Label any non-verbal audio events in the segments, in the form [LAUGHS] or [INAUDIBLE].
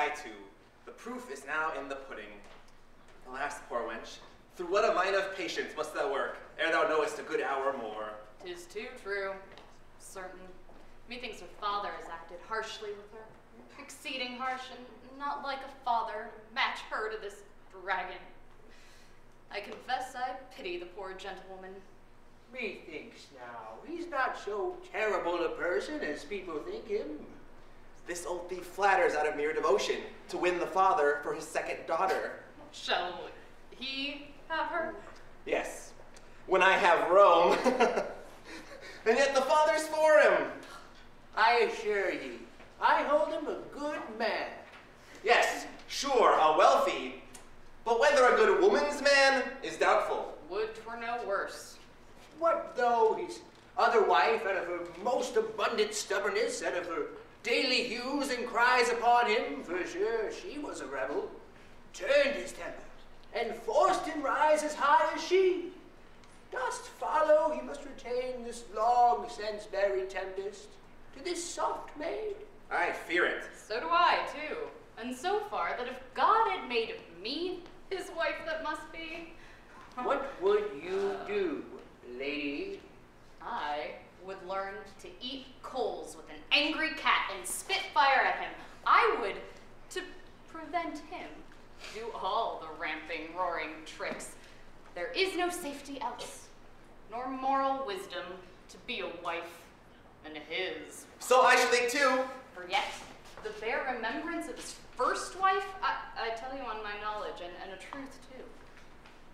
I too. The proof is now in the pudding. Alas, poor wench, through what a mine of patience must thou work, ere thou knowest a good hour more. Tis too true. Certain. Methinks her father has acted harshly with her. Exceeding harsh, and not like a father match her to this dragon. I confess I pity the poor gentlewoman. Methinks now, he's not so terrible a person as people think him. This old thief flatters out of mere devotion to win the father for his second daughter. Shall he have her? Yes, when I have Rome. [LAUGHS] and yet the father's for him. I assure ye, I hold him a good man. Yes, sure, a wealthy, but whether a good woman's man is doubtful. Would twere no worse. What though his other wife, out of her most abundant stubbornness, out of her daily hues and cries upon him, for sure she was a rebel, turned his temper, and forced him rise as high as she. Dost follow he must retain this long since buried tempest to this soft maid? I fear it. So do I, too. And so far that if God had made me his wife that must be, What would you do, lady? I would learn to eat coals with an angry cat and spit fire at him. I would, to prevent him, do all the ramping, roaring tricks. There is no safety else, nor moral wisdom to be a wife and his. So I should think too. For yet, the bare remembrance of his first wife, I, I tell you on my knowledge, and, and a truth too,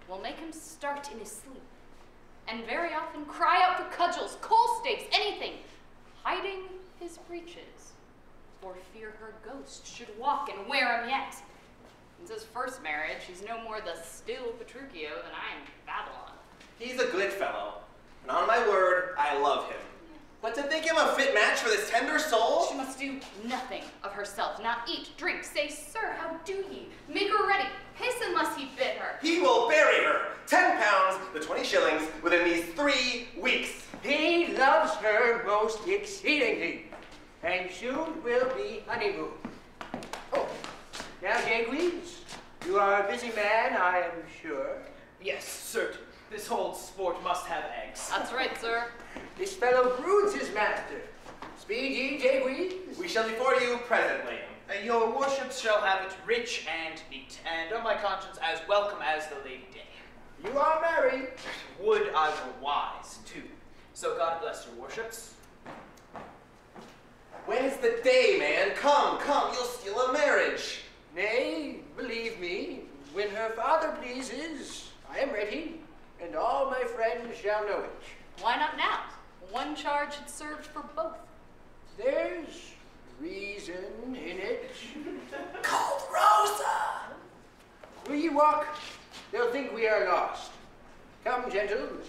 will make him start in his sleep, and very often cry out for cudgels, coal stakes, anything, hiding his breeches, for fear her ghost should walk and wear him yet. Since his first marriage, he's no more the still Petruchio than I am Babylon. He's a good fellow, and on my word, I love him. But to think him a fit match for this tender soul? She must do nothing of herself, not eat, drink, say, Sir, how do ye? Make her ready, piss unless he bid her. He will bury her, ten pounds, the twenty shillings, within these three weeks. He loves her most exceedingly, and soon will be honeymoon. Oh, now, Jaques, you are a busy man, I am sure. Yes, certain. This whole sport must have eggs. That's right, sir. [LAUGHS] This fellow broods his master. Speed ye, Jaques. We shall be for you presently. Uh, your worships shall have it rich and neat, and on my conscience as welcome as the Lady Day. You are married. Would I were wise, too. So God bless your worships. When's the day, man? Come, come, you'll steal a marriage. Nay, believe me, when her father pleases, I am ready, and all my friends shall know it. Why not now? One charge had served for both. There's reason in it. [LAUGHS] Called Rosa! Will ye walk? They'll think we are lost. Come, gentles.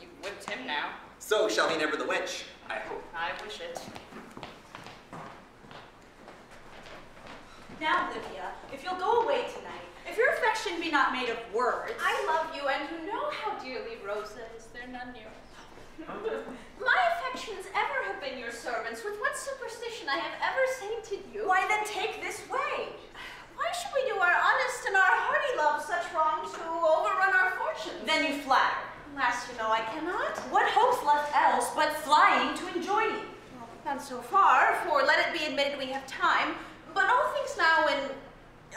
You whipped him now. So shall he never the wench, I hope. I wish it. Now, Livia, if you'll go away tonight, if your affection be not made of words, I love you, and you know how dearly Rosa is there none near [LAUGHS] My affections ever have been your servants. With what superstition I have ever sainted you. why then take this way? Why should we do our honest and our hearty love such wrong to overrun our fortunes? Then you flatter. Alas, you know I cannot. What hopes left else but flying to enjoy you? Well, Not so far, for let it be admitted we have time. But all things now in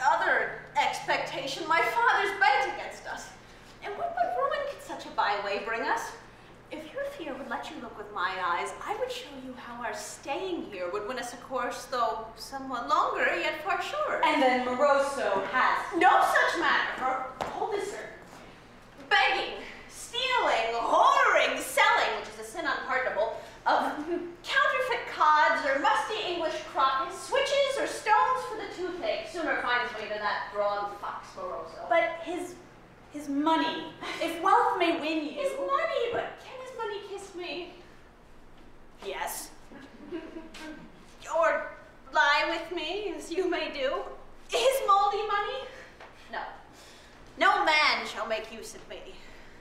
other expectation, my father's bent against us. And what but ruin could such a byway bring us? If your fear would let you look with my eyes, I would show you how our staying here would win us a course, though somewhat longer, yet far shorter. And then Moroso has. No such matter, for hold this, sir. Begging, stealing, whoring, selling, which is a sin unpardonable, of counterfeit cods or musty English crocus, switches or stones for the toothache, sooner finds way to that brawn fox Moroso. But his his money. If wealth may win you. his money, but can his money kiss me? Yes. Or lie with me, as you may do? His moldy money? No. No man shall make use of me.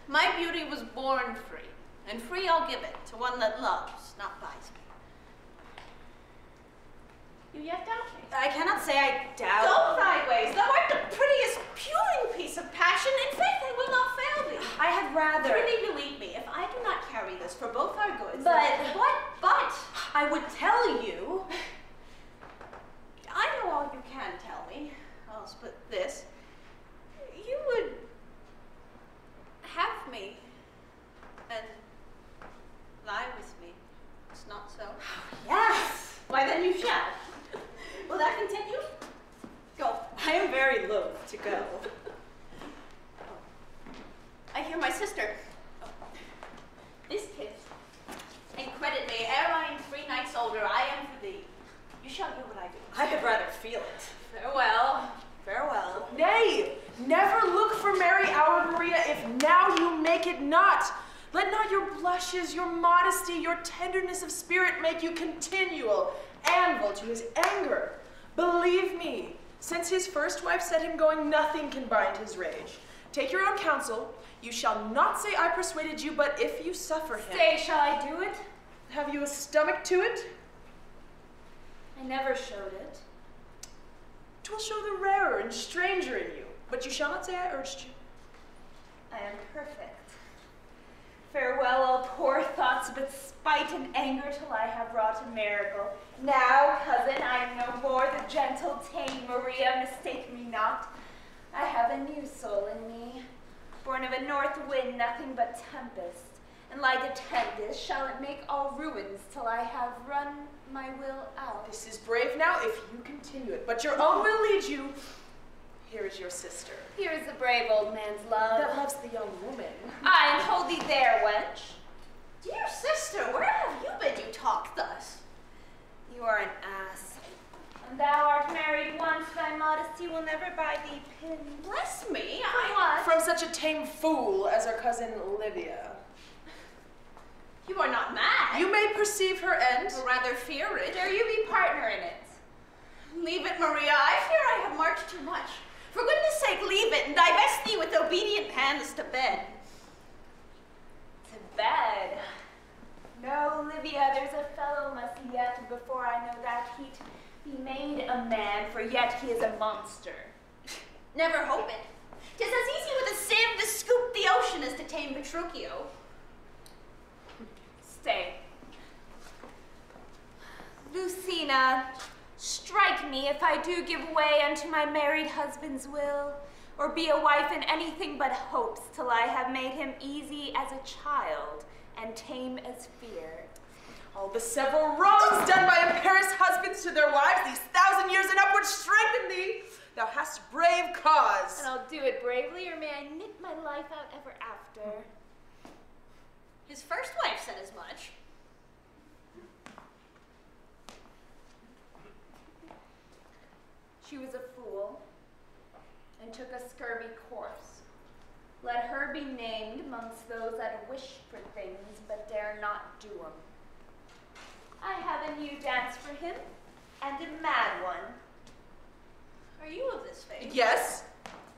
My beauty was born free, and free I'll give it to one that loves, not buys me. You yet doubt me? I cannot say I doubt. Go thy ways. Thou art the prettiest, puling piece of passion. In faith, I will not fail thee. I had rather. Really believe me, if I do not carry this for both our goods. But- what? But I would tell you. [SIGHS] I know all you can tell me. I'll split this. You would have me and lie with me. It's not so. Oh, yes. Why then you shall. Will that content you? Go. I am very loath to go. I hear my sister. This kiss. And credit me, ere I am three nights older, I am for thee. You shall hear what I do. I had rather feel it. Farewell. Farewell. Nay, never look for merry hour, Maria, if now you make it not. Let not your blushes, your modesty, your tenderness of spirit make you continual anvil to his anger. Believe me, since his first wife set him going, nothing can bind his rage. Take your own counsel. You shall not say I persuaded you, but if you suffer him, Say, shall I do it? have you a stomach to it? I never showed it. Twill show the rarer and stranger in you. But you shall not say I urged you. I am perfect. Farewell, all poor thoughts, but spite and anger till I have wrought a miracle. Now, cousin, I am no more the gentle, tame Maria, mistake me not. I have a new soul in me, born of a north wind, nothing but tempest. And like a tempest shall it make all ruins till I have run my will out. This is brave now if you continue it, but your own will lead you. Here is your sister. Here is the brave old man's love. That loves the young woman. I and hold thee there, wench. Dear sister, where have you been you talk thus? You are an ass. And thou art married once, thy modesty will never buy thee pin. Bless me, For I. what? From such a tame fool as our cousin Livia. [LAUGHS] You are not mad. You may perceive her end. or rather fear it. Dare you be partner in it? Leave it, Maria. I fear I have marched too much. For goodness sake, leave it and divest thee with obedient hands to bed. To bed. No, Livia, there's a fellow must yet, before I know that he'd be made a man, for yet he is a monster. Never hope it. Tis as easy with a sieve to scoop the ocean as to tame Petruchio. Stay. Lucina, strike me if I do give way unto my married husband's will, or be a wife in anything but hopes till I have made him easy as a child and tame as fear. All the several wrongs done by impious husbands to their wives these thousand years and upward strengthen thee. Thou hast brave cause. And I'll do it bravely, or may I knit my life out ever after. His first wife said as much. She was a fool and took a scurvy course. Let her be named amongst those that wish for things but dare not do 'em. I have a new dance for him and a mad one. Are you of this faith? Yes,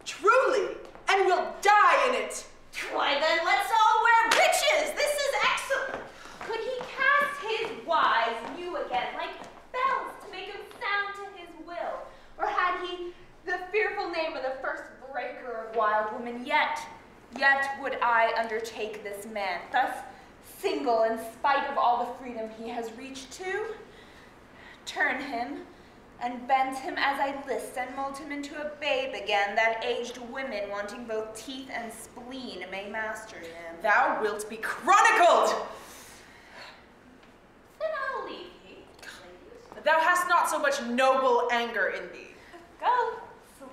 truly, and will die in it. Why then, let's all wear breeches. This is excellent. Could he cast his wise new again, like bells, to make him sound to his will? Or had he the fearful name of the first breaker of wild woman? Yet, yet would I undertake this man, thus single in spite of all the freedom he has reached to, turn him, and bend him as I list, and mold him into a babe again, that aged women wanting both teeth and spleen may master him. Thou wilt be chronicled. Then I'll leave ye, ladies. Thou hast not so much noble anger in thee. Go,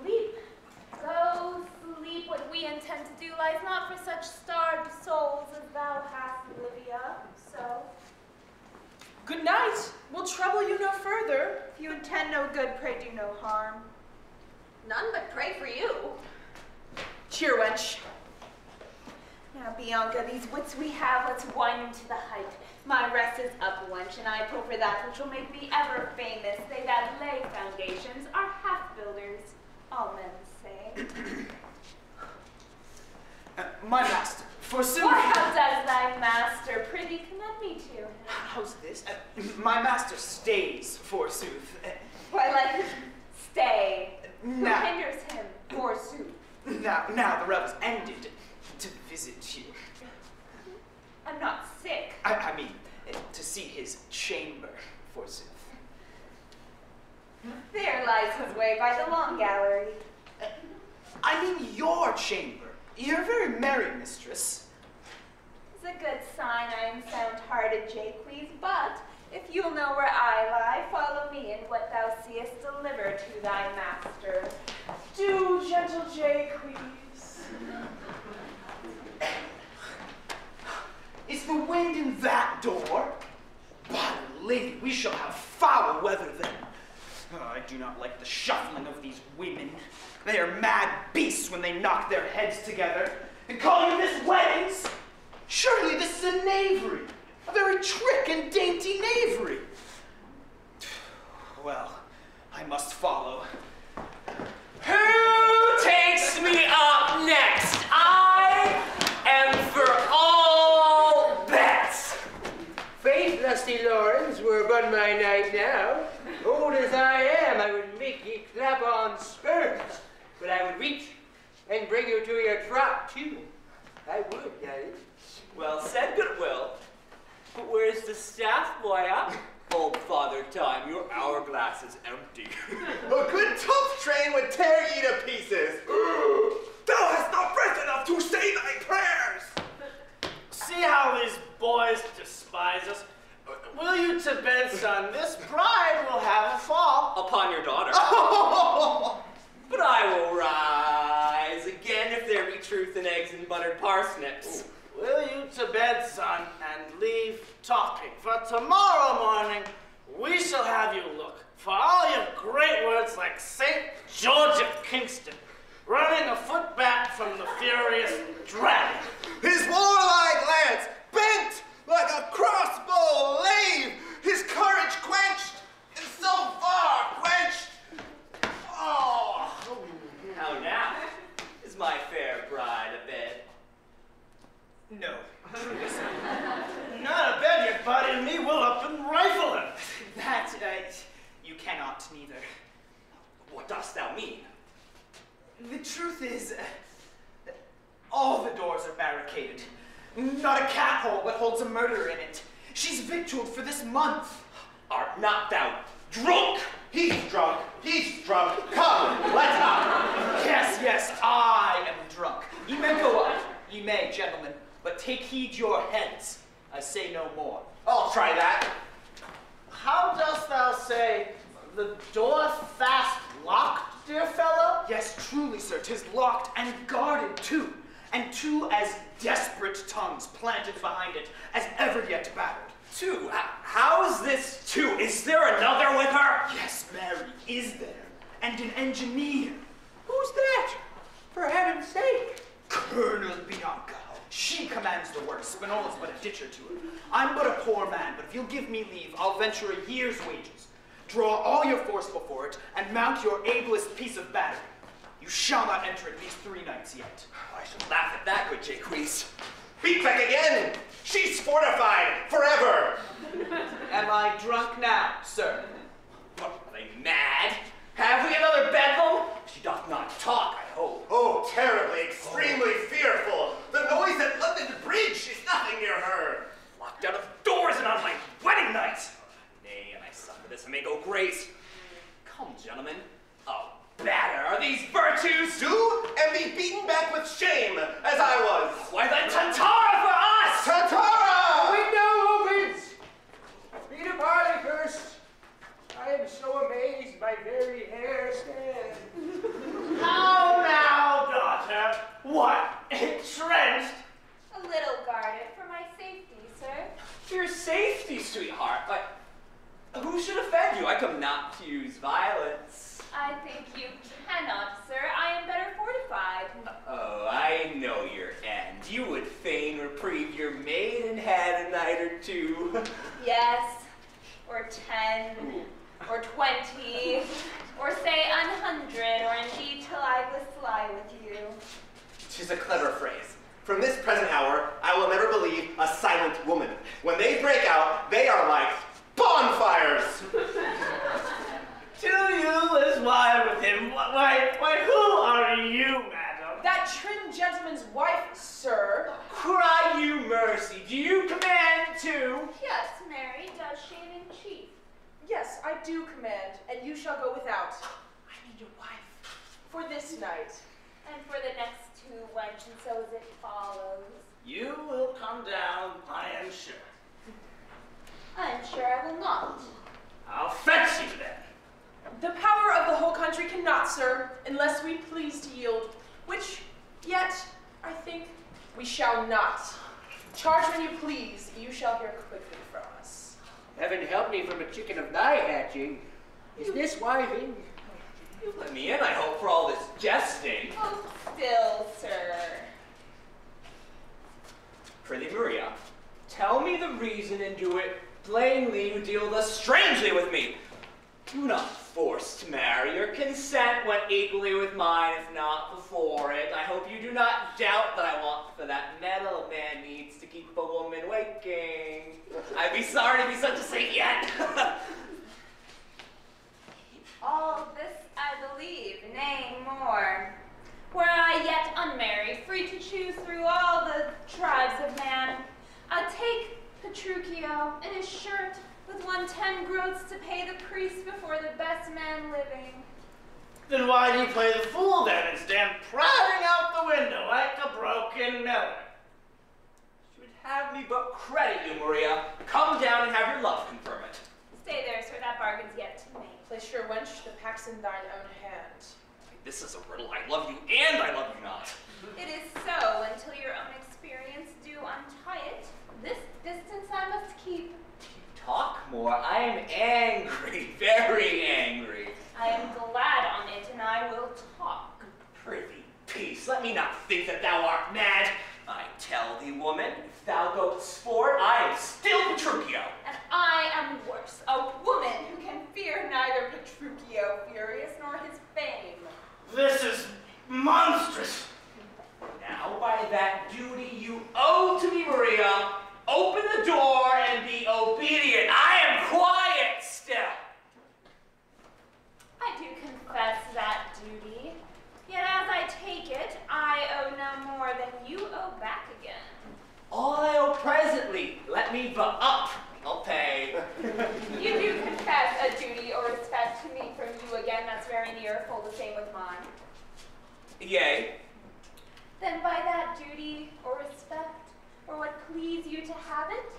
sleep. Go, sleep. What we intend to do lies not for such starved souls as thou hast, Livia. So, Good night. We'll trouble you no further. if you intend no good, pray do no harm. None but pray for you. Cheer, wench. Now, Bianca, these wits we have, let's wind into the height. My rest is up, wench, and I pull for that which will make me ever famous. They that lay foundations are half builders, all men say. Uh, my master, forsooth. What how does thy master? Prithee, commend me to him. How's this? Uh, my master stays, forsooth. Uh, Why, let him stay. Who Now, hinders him, forsooth? now, now the revel's ended to visit you. I'm not sick. I, I mean, eh, to see his chamber, forsooth. There lies his way by the long gallery. I mean your chamber. You're a very merry mistress. It's a good sign I am sound-hearted, Jaques, but if you'll know where I lie, follow me, and what thou seest deliver to thy master. Do, gentle Jaques. Is the wind in that door? By the lady, we shall have foul weather then. Oh, I do not like the shuffling of these women. They are mad beasts when they knock their heads together. And calling this weddings? Surely this is a knavery, a very trick and dainty knavery. Well, I must follow. Who takes me up next? I am for all bets. Faith, lusty Lawrence, we're but my night now. Old as I am, I would make ye clap on spurs. But I would reach and bring you to your trot, too. I would, darling. Well said, Goodwill. But where's the staff, boy, huh? Old Father Time, your hourglass is empty. [LAUGHS] A good tough train would tear ye to pieces. [GASPS] Thou hast not breath enough to say thy prayers. See how these boys despise us? Will you to bed, son? This bride will have a fall. Upon your daughter. [LAUGHS] But I will rise again if there be truth in eggs and buttered parsnips. Will you to bed, son, and leave talking? For tomorrow morning we shall have you look for all your great words like St. George of Kingston, running a foot back from the furious dragon. His warlike lance bent like a crossbow lave, his courage quenched, and so far quenched. Oh, How now? Is my fair bride abed? No. Not abed bed yet, buddy, and me will up and rifle him. That, uh, you cannot neither. What dost thou mean? The truth is, uh, all the doors are barricaded. Not a cat hole but holds a murderer in it. She's victualled for this month. Art not thou drunk? he's drunk. He's drunk. Come, let's up. Yes, yes, I am drunk. Ye may go on. Ye may, gentlemen, but take heed your heads. I say no more. I'll try that. How dost thou say the door fast locked, dear fellow? Yes, truly, sir, 'tis locked and guarded too, and two as desperate tongues planted behind it as ever yet battered. Two? Uh, how is this two? Is there another with her? Yes, Mary is there, and an engineer. Who's that? For heaven's sake. Colonel Bianca. She commands the work. Spinola's but a ditcher to her. I'm but a poor man, but if you'll give me leave, I'll venture a year's wages. Draw all your force before it, and mount your ablest piece of battery. You shall not enter at these three nights yet. Oh, I should laugh at that, good Jaques. Beat back again. She's fortified forever. Am I drunk now, sir? What, are they mad? Have we another bedlam? She doth not talk, I hope. Oh, terribly, extremely fearful. The noise at London Bridge is nothing near her. Locked out of doors and on my wedding night. Nay, and I suffer this I may go grace. Come, gentlemen. Oh, batter are these virtues? Do and be beaten back with shame, as I was. Why then Tantara for us? Tatara! Window opens! Read a barley first. I am so amazed my very hair stands. How now, daughter? What? Entrenched? A little guarded for my safety, sir. For your safety, sweetheart. But who should offend you? I come not to use violence. I think you cannot, sir. I am better fortified. Oh, I know your end. You would fain reprieve your maiden had a night or two. [LAUGHS] Yes, or ten, or twenty, or say an hundred, or indeed till I was sly with you. Tis a clever phrase. From this present hour, I will never believe a silent woman. When they break out, they are like bonfires. [LAUGHS] Till him. Why, why, who are you, madam? That trim gentleman's wife, sir. Cry you mercy. Do you command too? Yes, Mary, does she in chief? Yes, I do command, and you shall go without. [GASPS] I need your wife. For this night. And for the next two wench, and so as it follows. You will come down, I am sure. I am sure I will not. I'll fetch you then. The power of the whole country cannot, sir, unless we please to yield, which yet, I think, we shall not. Charge when you please, you shall hear quickly from us. Heaven help me from a chicken of thy hatching. Is this wiving? You let me in, I hope, for all this jesting. Oh, still, sir. Prithee, Maria, tell me the reason and do it plainly you deal thus strangely with me. Do not force to marry. Your consent went equally with mine, if not before it. I hope you do not doubt that I want for that metal a man needs to keep a woman waking. I'd be sorry to be such a saint yet. [LAUGHS] All this I believe, nay more. Were I yet unmarried, free to choose through all the tribes of man, I'd take Petruchio in his shirt with one ten groats to pay the priest before the best man living. Then why do you play the fool then and stand prying out the window like a broken miller? you would have me but credit you, Maria. Come down and have your love confirm it. Stay there, sir, that bargain's yet to make. Place your wench, the pack's in thine own hand. This is a riddle. I love you and I love you not. It is so until your own experience do untie it. This distance I must keep. Talk more. I am angry, [LAUGHS] very angry. I am glad on it, and I will talk. Prithee, peace. Let me not think that thou art mad. I tell thee, woman, if thou go sport, I am still Petruchio. And I am worse, a woman who can fear neither Petruchio Furious nor his fame. This is monstrous. Now, by that duty you owe to me, Maria, open the door and be obedient. I am quiet still. I do confess that duty. Yet as I take it, I owe no more than you owe back again. All I owe presently, let me but up. I'll pay. You do confess a duty or respect to me from you again, that's very near, full the same with mine. Yea, Then by that duty or respect, or what please you to have it,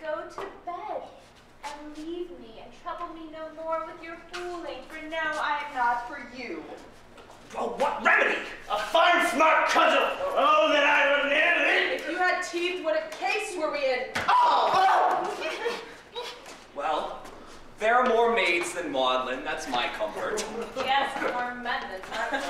go to bed and leave me and trouble me no more with your fooling, for now I am not for you. Oh, what remedy? A fine smart cudgel. Oh, that I would never If you had teeth, what a case were we in? Oh! Well, there are more maids than Maudlin, that's my comfort. Yes, more men than such.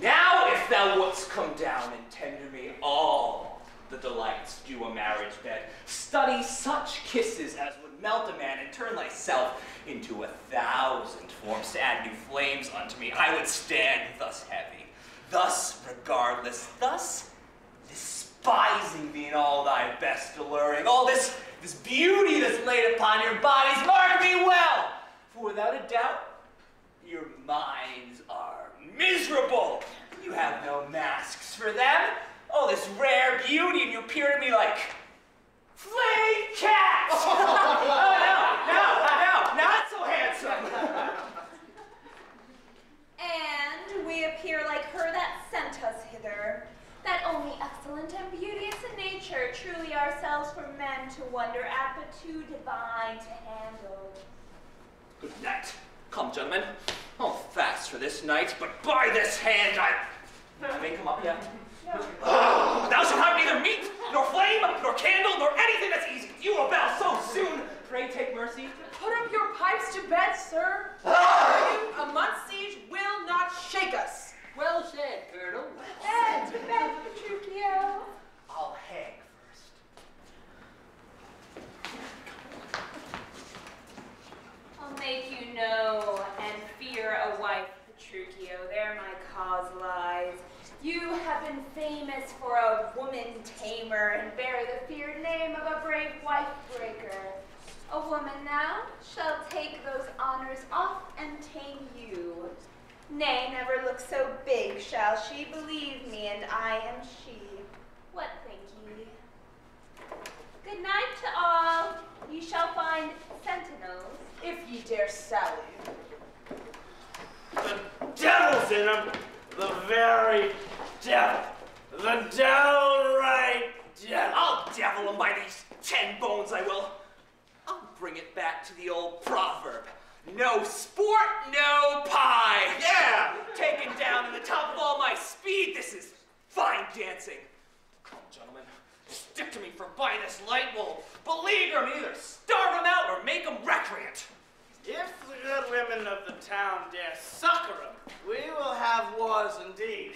Now, if thou wouldst come down and tender me all the delights due a marriage bed, study such kisses as would melt a man and turn thyself into a thousand forms to add new flames unto me, I would stand thus heavy, thus regardless, thus despising thee in all thy best alluring, all this, this beauty that's laid upon your bodies, mark me well, for without a doubt, your minds are miserable. You have no masks for them. Oh, this rare beauty, and you appear to me like flayed cats. [LAUGHS] oh, no, no, no, not so handsome. And we appear like her that sent us hither, that only excellent and beauteous in nature, truly ourselves for men to wonder at, but too divine to handle. Good night. Come, gentlemen. I'll fast for this night, but by this hand I. I may come up yet. Oh, thou shalt have neither meat, nor flame, nor candle, nor anything that's easy. You rebel so soon. Pray take mercy. Put up your pipes to bed, sir. Ah! a month's siege will not shake us. Well said, Colonel. Bed to bed, Petruchio. I'll hang first. I'll make you know and fear a wife, Petruchio. There my cause lies. You have been famous for a woman tamer and bear the feared name of a brave wife breaker. A woman now shall take those honors off and tame you. Nay, never look so big shall she, believe me, and I am she. What think ye? Good night to all. Ye shall find sentinels. If ye dare sally. The devil's in him. The very devil. The downright devil. I'll devil him by these ten bones, I will. I'll bring it back to the old proverb. No sport, no pie. Yeah! Taken down in the top of all my speed, this is fine dancing. Come, gentlemen, stick to me for by this light. We'll beleaguer 'em, either starve 'em out or make 'em recreant. If the good women of the town dare succor him, we will have wars indeed.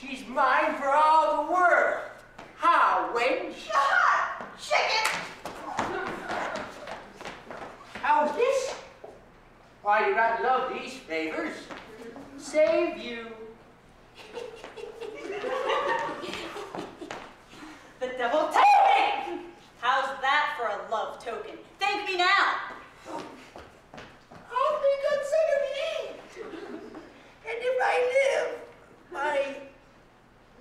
She's mine for all the world. How, wench? Ah! Chicken! How's this? Why do not love these favors? Save you. [LAUGHS] The devil take me! How's that for a love token? Thank me now! Only consider me. And if I live, my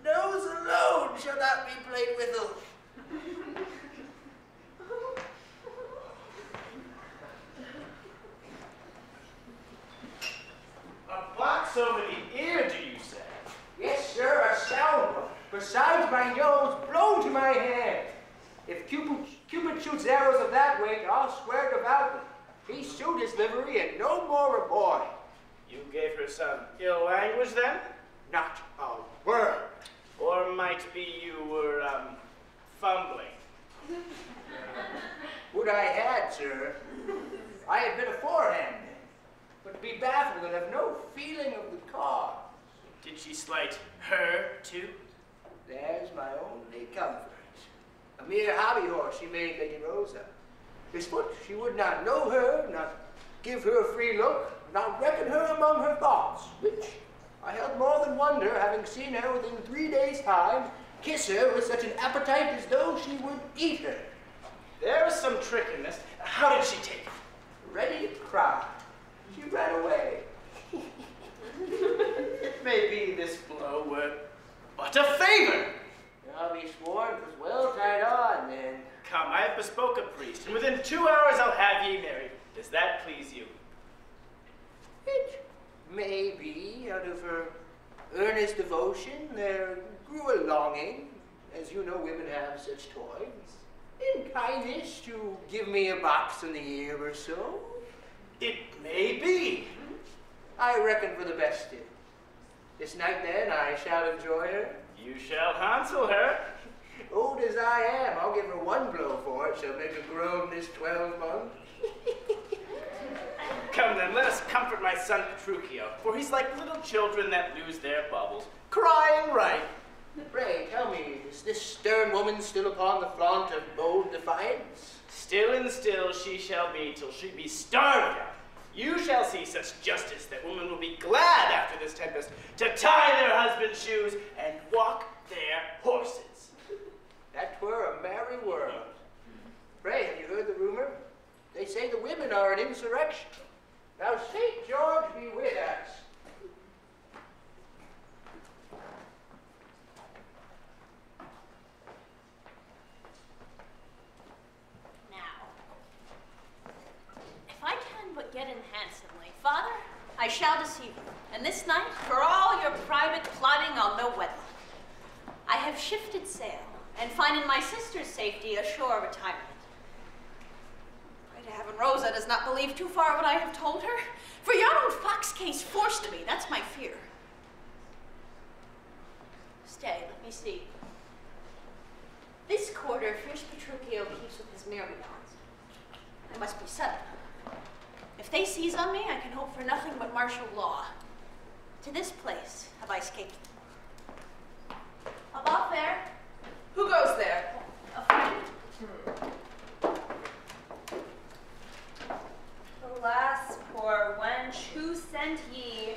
nose alone shall not be played with. A box over the ear, do you say? Yes, sir, a sound one. Besides my nose, blow to my hand. If Cupid, Cupid shoots arrows of that weight, I'll swear devoutly. He sued his livery and no more a boy. You gave her some ill language then? Not a word. Or might be you were, um, fumbling. [LAUGHS] Would I had, sir. I had been aforehand, but be baffled and have no feeling of the cause. Did she slight her too? There's my only comfort. A mere hobby horse she made Lady Rosa. His foot, she would not know her, not give her a free look, not reckon her among her thoughts, which I held more than wonder, having seen her within three days' time, kiss her with such an appetite as though she would eat her. There is some trick in this. How did she take it? Ready to cry. She ran away. It may be this blow were but a favor. I'll be sworn it was well tied on then. Come, I have bespoke a priest, and within two hours I'll have ye married. Does that please you? It may be out of her earnest devotion there grew a longing, as you know women have such toys, in kindness to give me a box in the year or so. It may be. I reckon for the best in. This night then I shall enjoy her. You shall hansel her. Old as I am, I'll give her one blow for it. She'll make a grown this twelve month. [LAUGHS] Come then, let us comfort my son Petruchio, for he's like little children that lose their baubles, crying right. Pray, tell me, is this stern woman still upon the flaunt of bold defiance? Still and still she shall be till she be starved out. You shall see such justice that women will be glad after this tempest to tie their husbands' shoes and walk their horses. That were a merry world. Pray, have you heard the rumor? They say the women are in insurrection. Now St. George be with us. Now, if I can but get in handsomely, Father, I shall deceive you. And this night, for all your private plotting, I'll know wedlock. I have shifted sail, and find in my sister's safety a sure retirement. To heaven Rosa does not believe too far what I have told her, for yon old fox case forced me, that's my fear. Stay, let me see. This quarter, fierce Petruchio keeps with his myrmidons. I must be sudden. If they seize on me, I can hope for nothing but martial law. To this place have I escaped. Above there, Who goes there? a friend. Hmm. Alas, poor wench, who sent ye?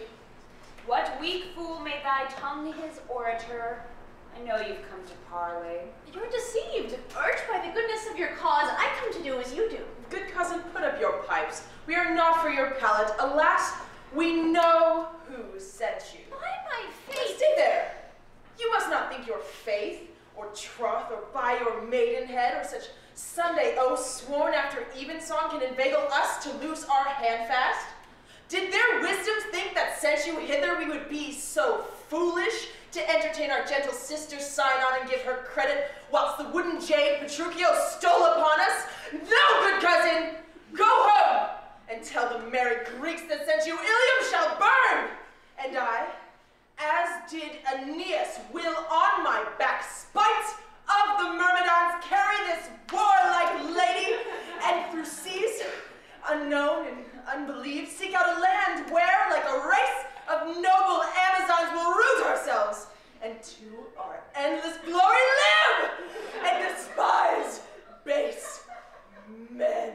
What weak fool made thy tongue his orator? I know you've come to parley. You're deceived, urged by the goodness of your cause. I come to do as you do. Good cousin, put up your pipes. We are not for your palate. Alas, we know who sent you. By my faith, stay there. You must not think your faith, or troth, or by your maidenhead, or such Sunday oath sworn after evensong can inveigle us to loose our handfast? Did their wisdoms think that sent you hither we would be so foolish to entertain our gentle sister Sinon and give her credit, whilst the wooden jade Petruchio stole upon us? No, good cousin! Go home and tell the merry Greeks that sent you Ilium shall burn! And I, as did Aeneas, will on my back, spite of the Myrmidons, carry this warlike lady, and through seas, unknown and unbelieved, seek out a land where, like a race of noble Amazons, we'll root ourselves, and to our endless glory live, and despise base men.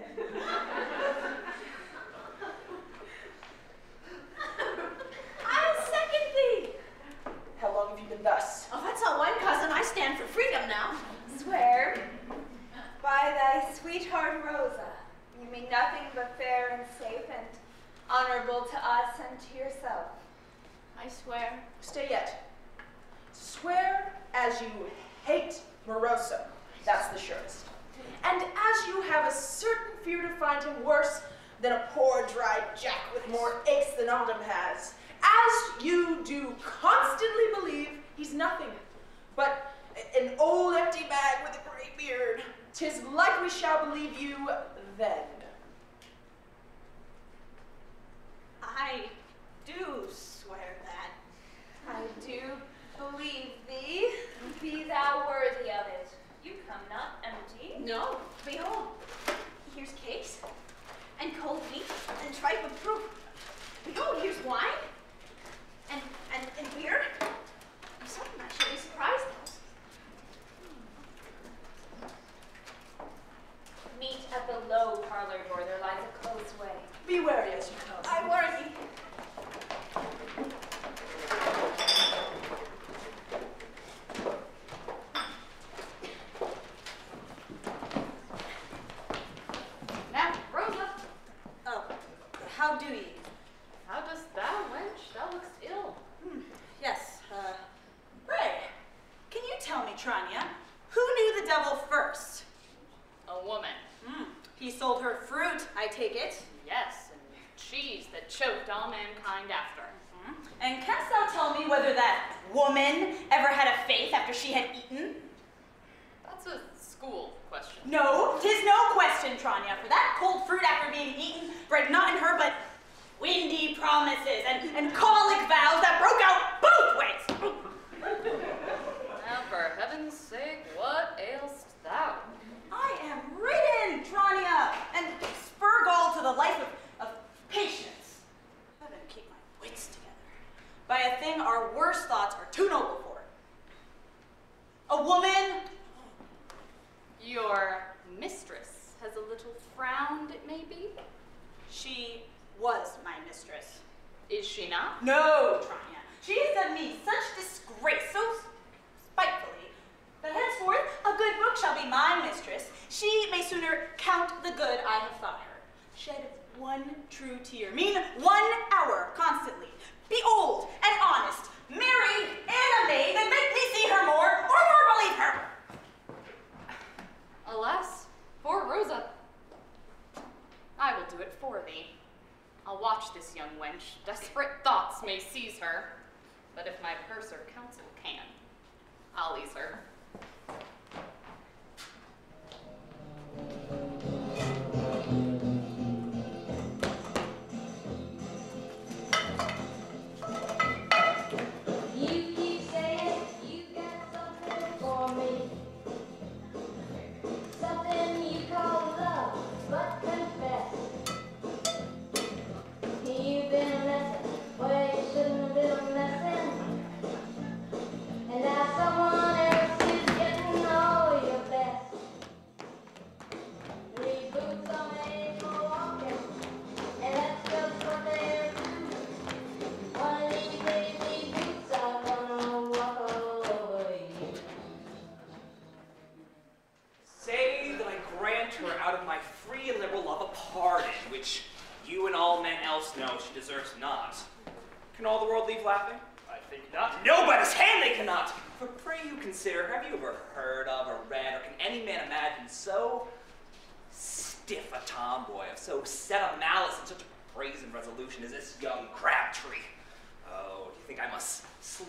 I'll second thee. How long have you been thus? Oh, that's all one cousin. I stand for freedom now. Swear by thy sweetheart Rosa, you mean nothing but fair and safe and honorable to us and to yourself. I swear. Stay yet. Swear as you hate Moroso. That's the surest. And as you have a certain fear to find him worse than a poor dry jack with more aches than autumn has, as you do constantly believe he's nothing but an old empty bag with a gray beard, tis like we shall believe you then. I do swear that. I do believe thee. Be thou worthy of it. You come not empty. No, behold, here's cakes, and cold meat, and tripe of proof. Behold, here's wine, and, and, and beer. And something I shall be surprised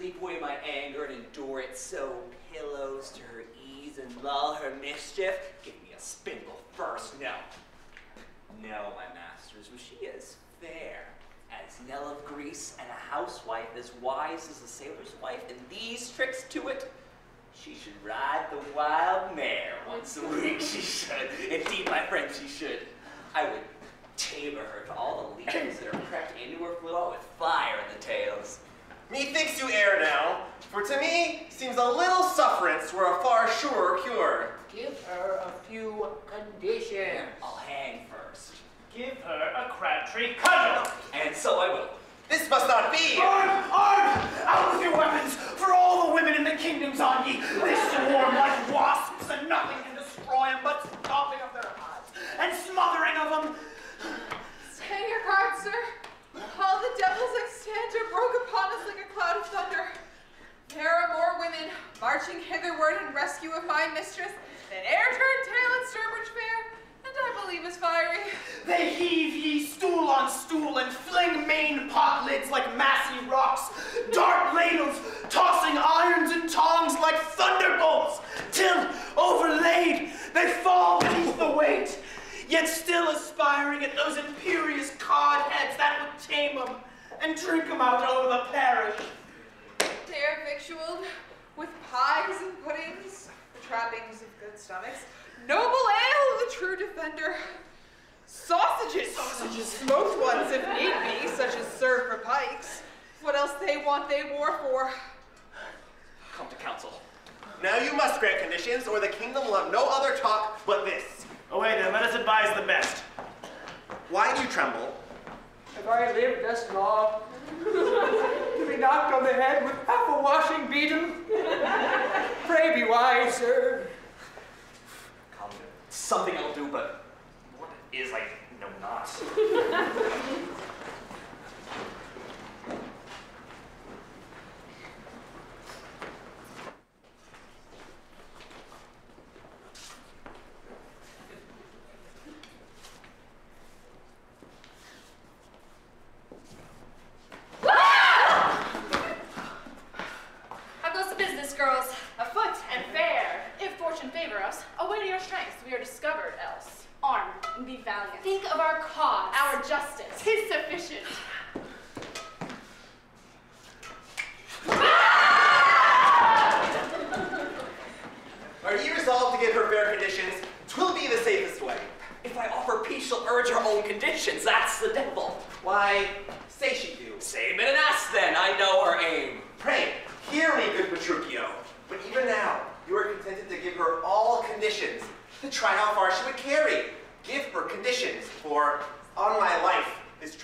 sleep away my anger and endure it, sew pillows to her ease and lull her mischief? Give me a spindle first. No. No, my masters, was she as fair as Nell of Greece and a housewife as wise as a sailor's wife, and these tricks to it? She should ride the wild mare once a week, she should. Indeed, my friend, she should. I would tamer her to all the leaves that are crept into her fluid with fire in the tails. Methinks you err now, for to me seems a little sufferance were a far surer cure. Give her a few conditions. I'll hang first. Give her a Crabtree cudgel. And so I will. This must not be. Arm! Arm! Out with your weapons! For all the women in the kingdoms on ye! They swarm like wasps, and nothing can destroy them but stomping of their hides and smothering of them. Stand your guard, sir. All the devils extant broke upon us like a cloud of thunder. There are more women marching hitherward in rescue of my mistress than e'er turned tail at Sturbridge Fair, and I believe is fiery. They heave ye stool on stool and fling main pot lids like massy rocks, dart ladles, tossing irons and tongs like thunderbolts, till, overlaid, they fall beneath the weight, yet still aspiring at those imperious cod heads that would tame 'em and drink 'em out over the parish. They are victualled with pies and puddings, the trappings of good stomachs, noble ale the true defender, sausages, sausages, smoked ones if need be, such as serve for pikes. What else they want, they war for. Come to council. Now you must grant conditions, or the kingdom will have no other talk but this. Oh, Away then, let us advise the best. Why do you tremble? Have I lived thus long? [LAUGHS] to be knocked on the head with half a washing beaten? Pray be wise, sir. Come, something I'll do, but what it is, I know not. [LAUGHS]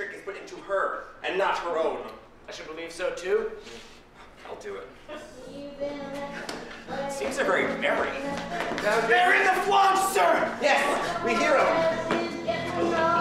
trick is put into her, and not her own. I should believe so too. I'll do it. You've been left Seems they're very merry. They're in the flaunt, sir! Yes, we hear him.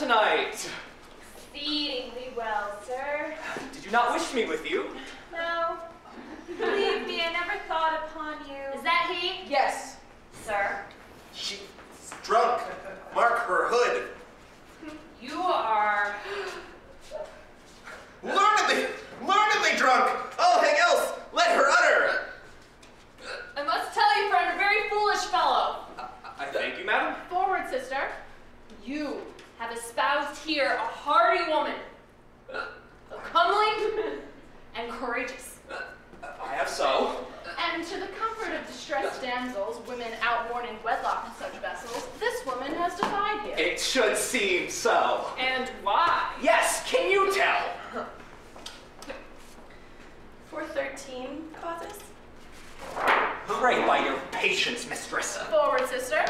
Tonight? Exceedingly well, sir. Did you not wish me with you? No. Believe me, I never thought upon you. Is that he? Yes. Sir. She's drunk. Mark her hood. You are. Learnedly, learnedly drunk. All hang else, let her utter. I must tell you, friend, a very foolish fellow. I thank you, madam. Forward, sister. You have espoused here a hardy woman, a comely and courageous. I have so. And to the comfort of distressed damsels, women outworn in wedlock in such vessels, this woman has defied here. It should seem so. And why? Yes, can you tell? For 13 causes? Pray by your patience, mistress. Forward, sister.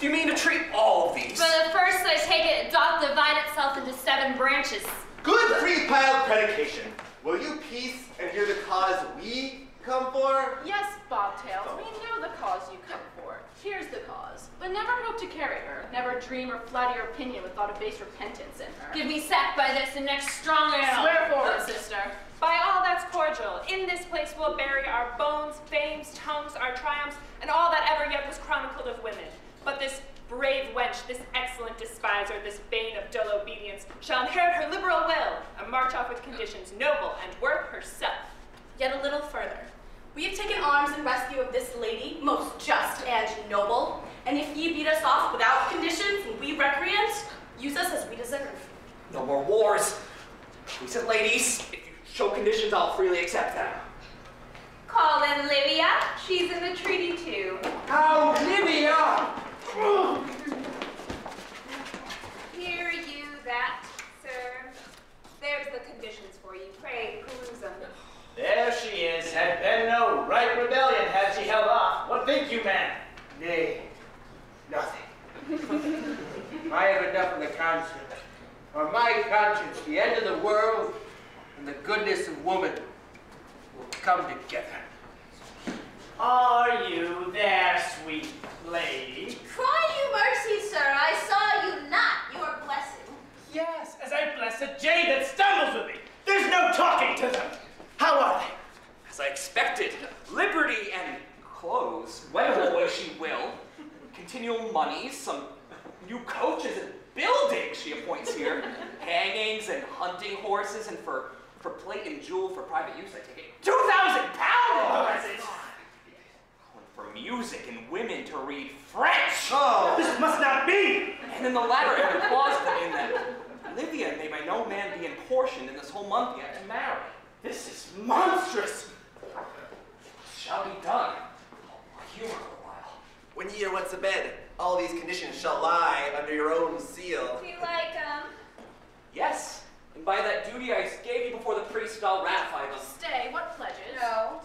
Do you mean to treat all of these? For the first, I take it, it doth divide itself into seven branches. Good three-piled predication. Will you peace and hear the cause we come for? Yes, Bobtail, we know the cause you come for. Here's the cause. But never hope to carry her. Never dream or flatter your opinion with thought of base repentance in her. Give me sack by this and next strong ale. Swear forward, sister. By all that's cordial, in this place we'll bury our bones, fames, tongues, our triumphs, and all that ever yet was chronicled of women. But this brave wench, this excellent despiser, this bane of dull obedience, shall inherit her liberal will, and march off with conditions noble and worth herself. Yet a little further. We have taken arms in rescue of this lady, most just and noble. And if ye beat us off without conditions, and we recreant, use us as we deserve. No more wars. Recent ladies, if you show conditions, I'll freely accept them. Call in Livia. She's in the treaty too. Oh, Livia! Hear you that, sir. There's the conditions for you. Pray, peruse them. There she is. Had been no right rebellion had she held off. What think you, man? Nay, nothing. [LAUGHS] I have enough of the conscience. On my conscience, the end of the world and the goodness of woman will come together. Are you there, sweet lady? Cry you mercy, sir. I saw you not. Your blessing. Yes, as I bless a jade that stumbles with me. There's no talking to them. How are they? As I expected, liberty and clothes, whatever way she will, continual monies, some new coaches and buildings she appoints here, [LAUGHS] hangings and hunting horses, and for, for plate and jewel for private use, I take it 2,000 pounds oh, in presents! And for music and women to read French! Oh, This must not be. And in the latter end, a clause put in that Livia may by no man be portioned in this whole month yet to marry. This is monstrous. Shall be done. I'll humor her a while. when ye are once abed, all these conditions shall lie under your own seal. Do you like, um, Yes, and by that duty I gave you before the priest, I'll ratify them. Stay, what pledges? no.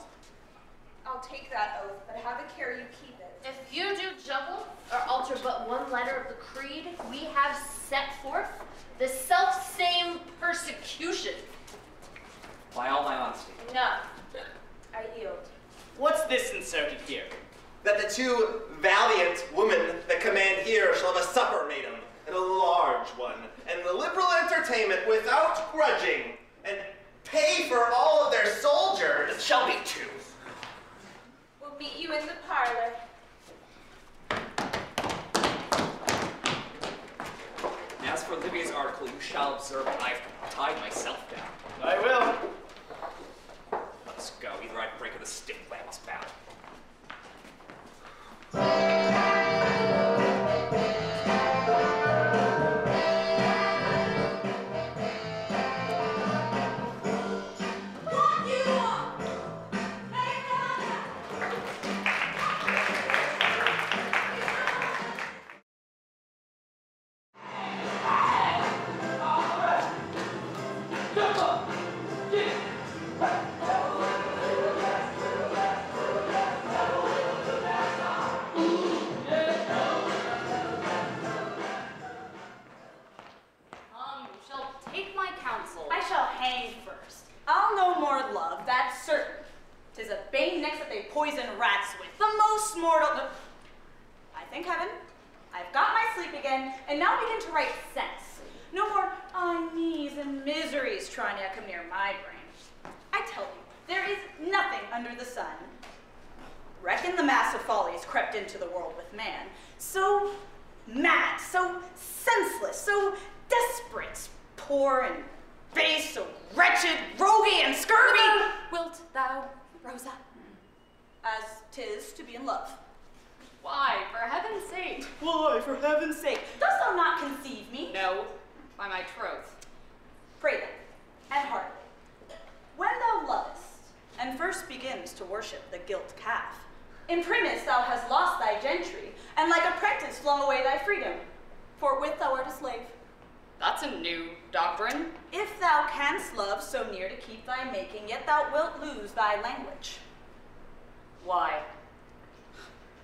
I'll take that oath, but have a care you keep it. If you do juggle or alter but one letter of the creed, we have set forth the self same persecution. By all my honesty. Enough. I yield. What's this inserted here? That the two valiant women that command here shall have a supper made them, and a large one, and the liberal entertainment without grudging, and pay for all of their soldiers. It shall be two meet you in the parlor. As for Olivia's article, you shall observe that I've tied myself down. I will. Let's go. Either I break or the stick lamb is bound. Away thy freedom. for with thou art a slave. That's a new doctrine. If thou canst love so near to keep thy making, yet thou wilt lose thy language. Why?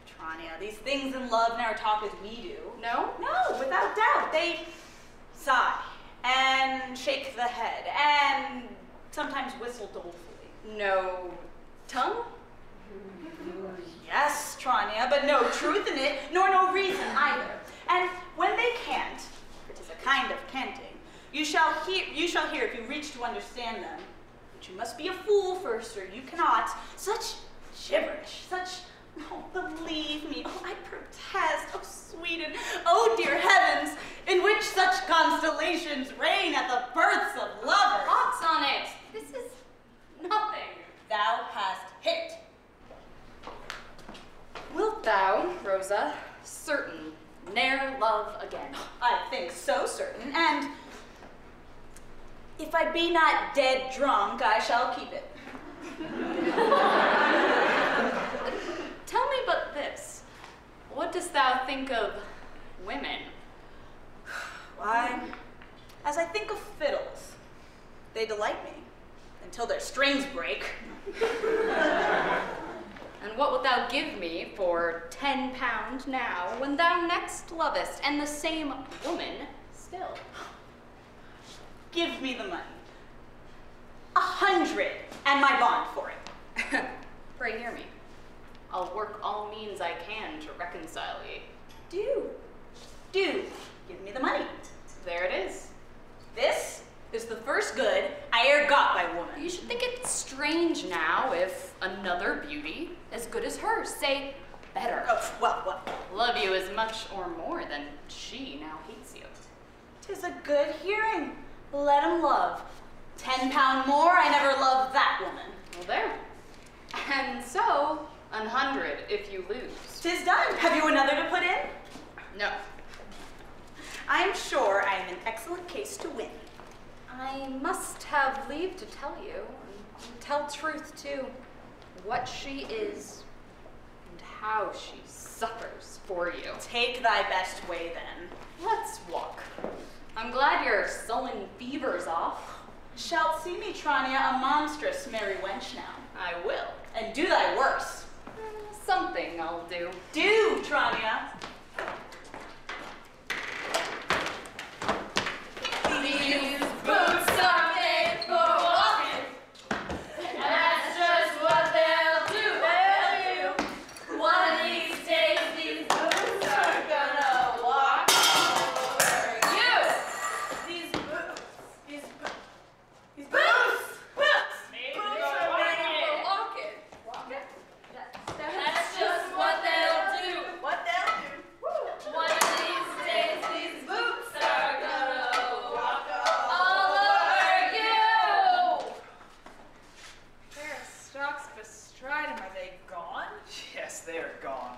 Tranio, these things in love never talk as we do. No? No, without doubt. They sigh and shake the head and sometimes whistle dolefully. No tongue? Yes, Tranio, but no truth in it, nor no reason either. And when they can't, it is a kind of canting, you shall hear you shall hear if you reach to understand them. But you must be a fool first, or you cannot. Such gibberish, such oh, believe me, oh I protest, oh Sweden. oh dear heavens, in which such constellations reign at the births of lovers. Pox on it! This is nothing. Thou hast hit. Wilt thou, Rosa, certain, ne'er love again? [GASPS] I think so certain, and if I be not dead drunk, I shall keep it. [LAUGHS] Tell me but this. What dost thou think of women? [SIGHS] Why, as I think of fiddles, they delight me until their strings break. [LAUGHS] And what wilt thou give me for ten pound now, when thou next lovest, and the same woman still? Give me the money. A hundred and my bond for it. [LAUGHS] Pray hear me. I'll work all means I can to reconcile ye. Do. Do. Give me the money. There it is. This is the first good I e'er got by woman. You should think it strange now if another beauty, as good as her, say better, Oh, well, well. love you as much or more than she now hates you. Tis a good hearing. Let 'em love. Ten pound more, I never loved that woman. Well, there. And so, an hundred if you lose. Tis done. Have you another to put in? No. I am sure I am an excellent case to win. I must have leave to tell you, and tell truth too, what she is, and how she suffers for you. Take thy best way then. Let's walk. I'm glad your sullen fever's off. Shalt see me, Tranio, a monstrous merry wench now. I will. And do thy worst. Eh, Something I'll do. Do, Tranio. Boots made for walking. And that's just what they'll do. They'll do. One of these days, these boots are gonna walk over you. These boots. These boots. These boots. Boots. Boots are made for walking. That's just what they'll do. What they'll do. One of these days, these boots are gonna walk all over you. There are stocks bestride him. Are they gone? Yes, they are gone.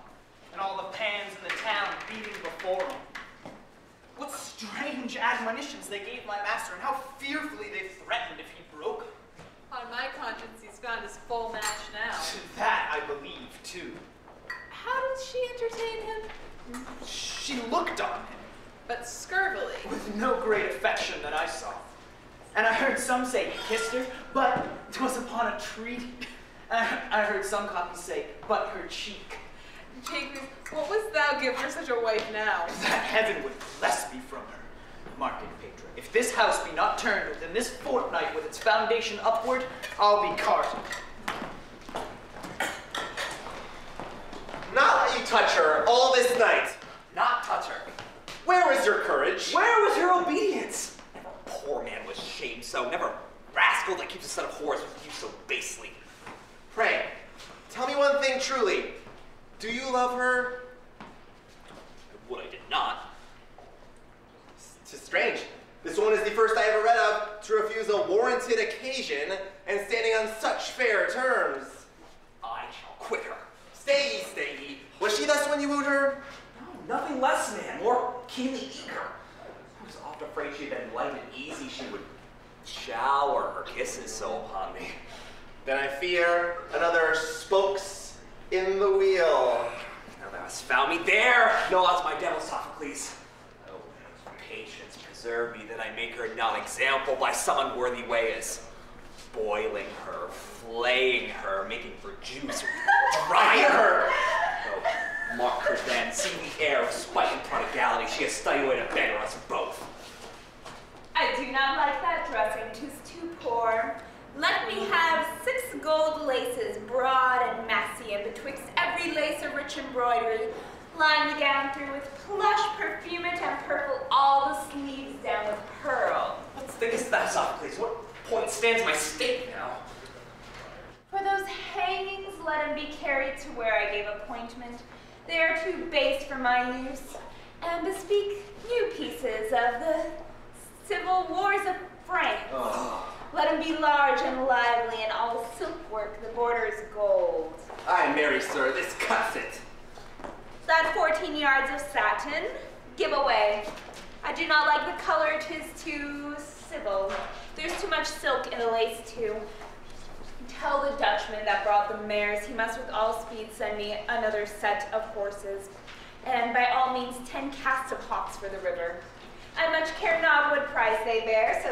And all the pans in the town beating before him. What strange admonitions they gave my master, and how fearfully they threatened if he broke them. On my conscience, he's found his full match now. That I believe, too. How did she entertain him? She looked on him But scurvily. with no great affection that I saw. And I heard some say he kissed her, but 'twas upon a treaty. And I I heard some copies say, but her cheek. Jacobus, what wouldst thou give for such a wife now? That heaven would bless me from her. Mark it, Pedro. If this house be not turned within this fortnight with its foundation upward, I'll be carted.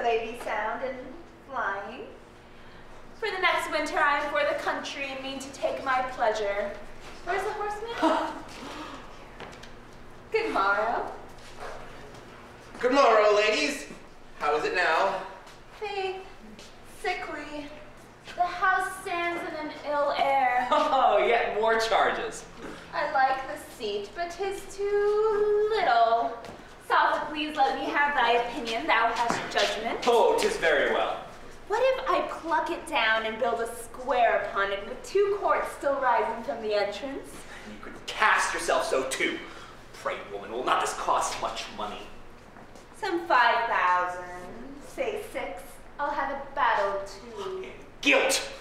So they be sound and flying. For the next winter I am for the country and mean to take my pleasure. Where's the horseman? [LAUGHS] Good morrow. Good morrow, ladies. How is it now? Faith, sickly. The house stands in an ill air. [LAUGHS] Oh, yet more charges. I like the seat, but but 'tis too little. Sophocles, let me have thy opinion. Thou hast judgment. Oh, tis very well. What if I pluck it down and build a square upon it with two courts still rising from the entrance? You could cast yourself so too. Pray, woman, will not this cost much money? Some five thousand, say six. I'll have a battle too. In guilt!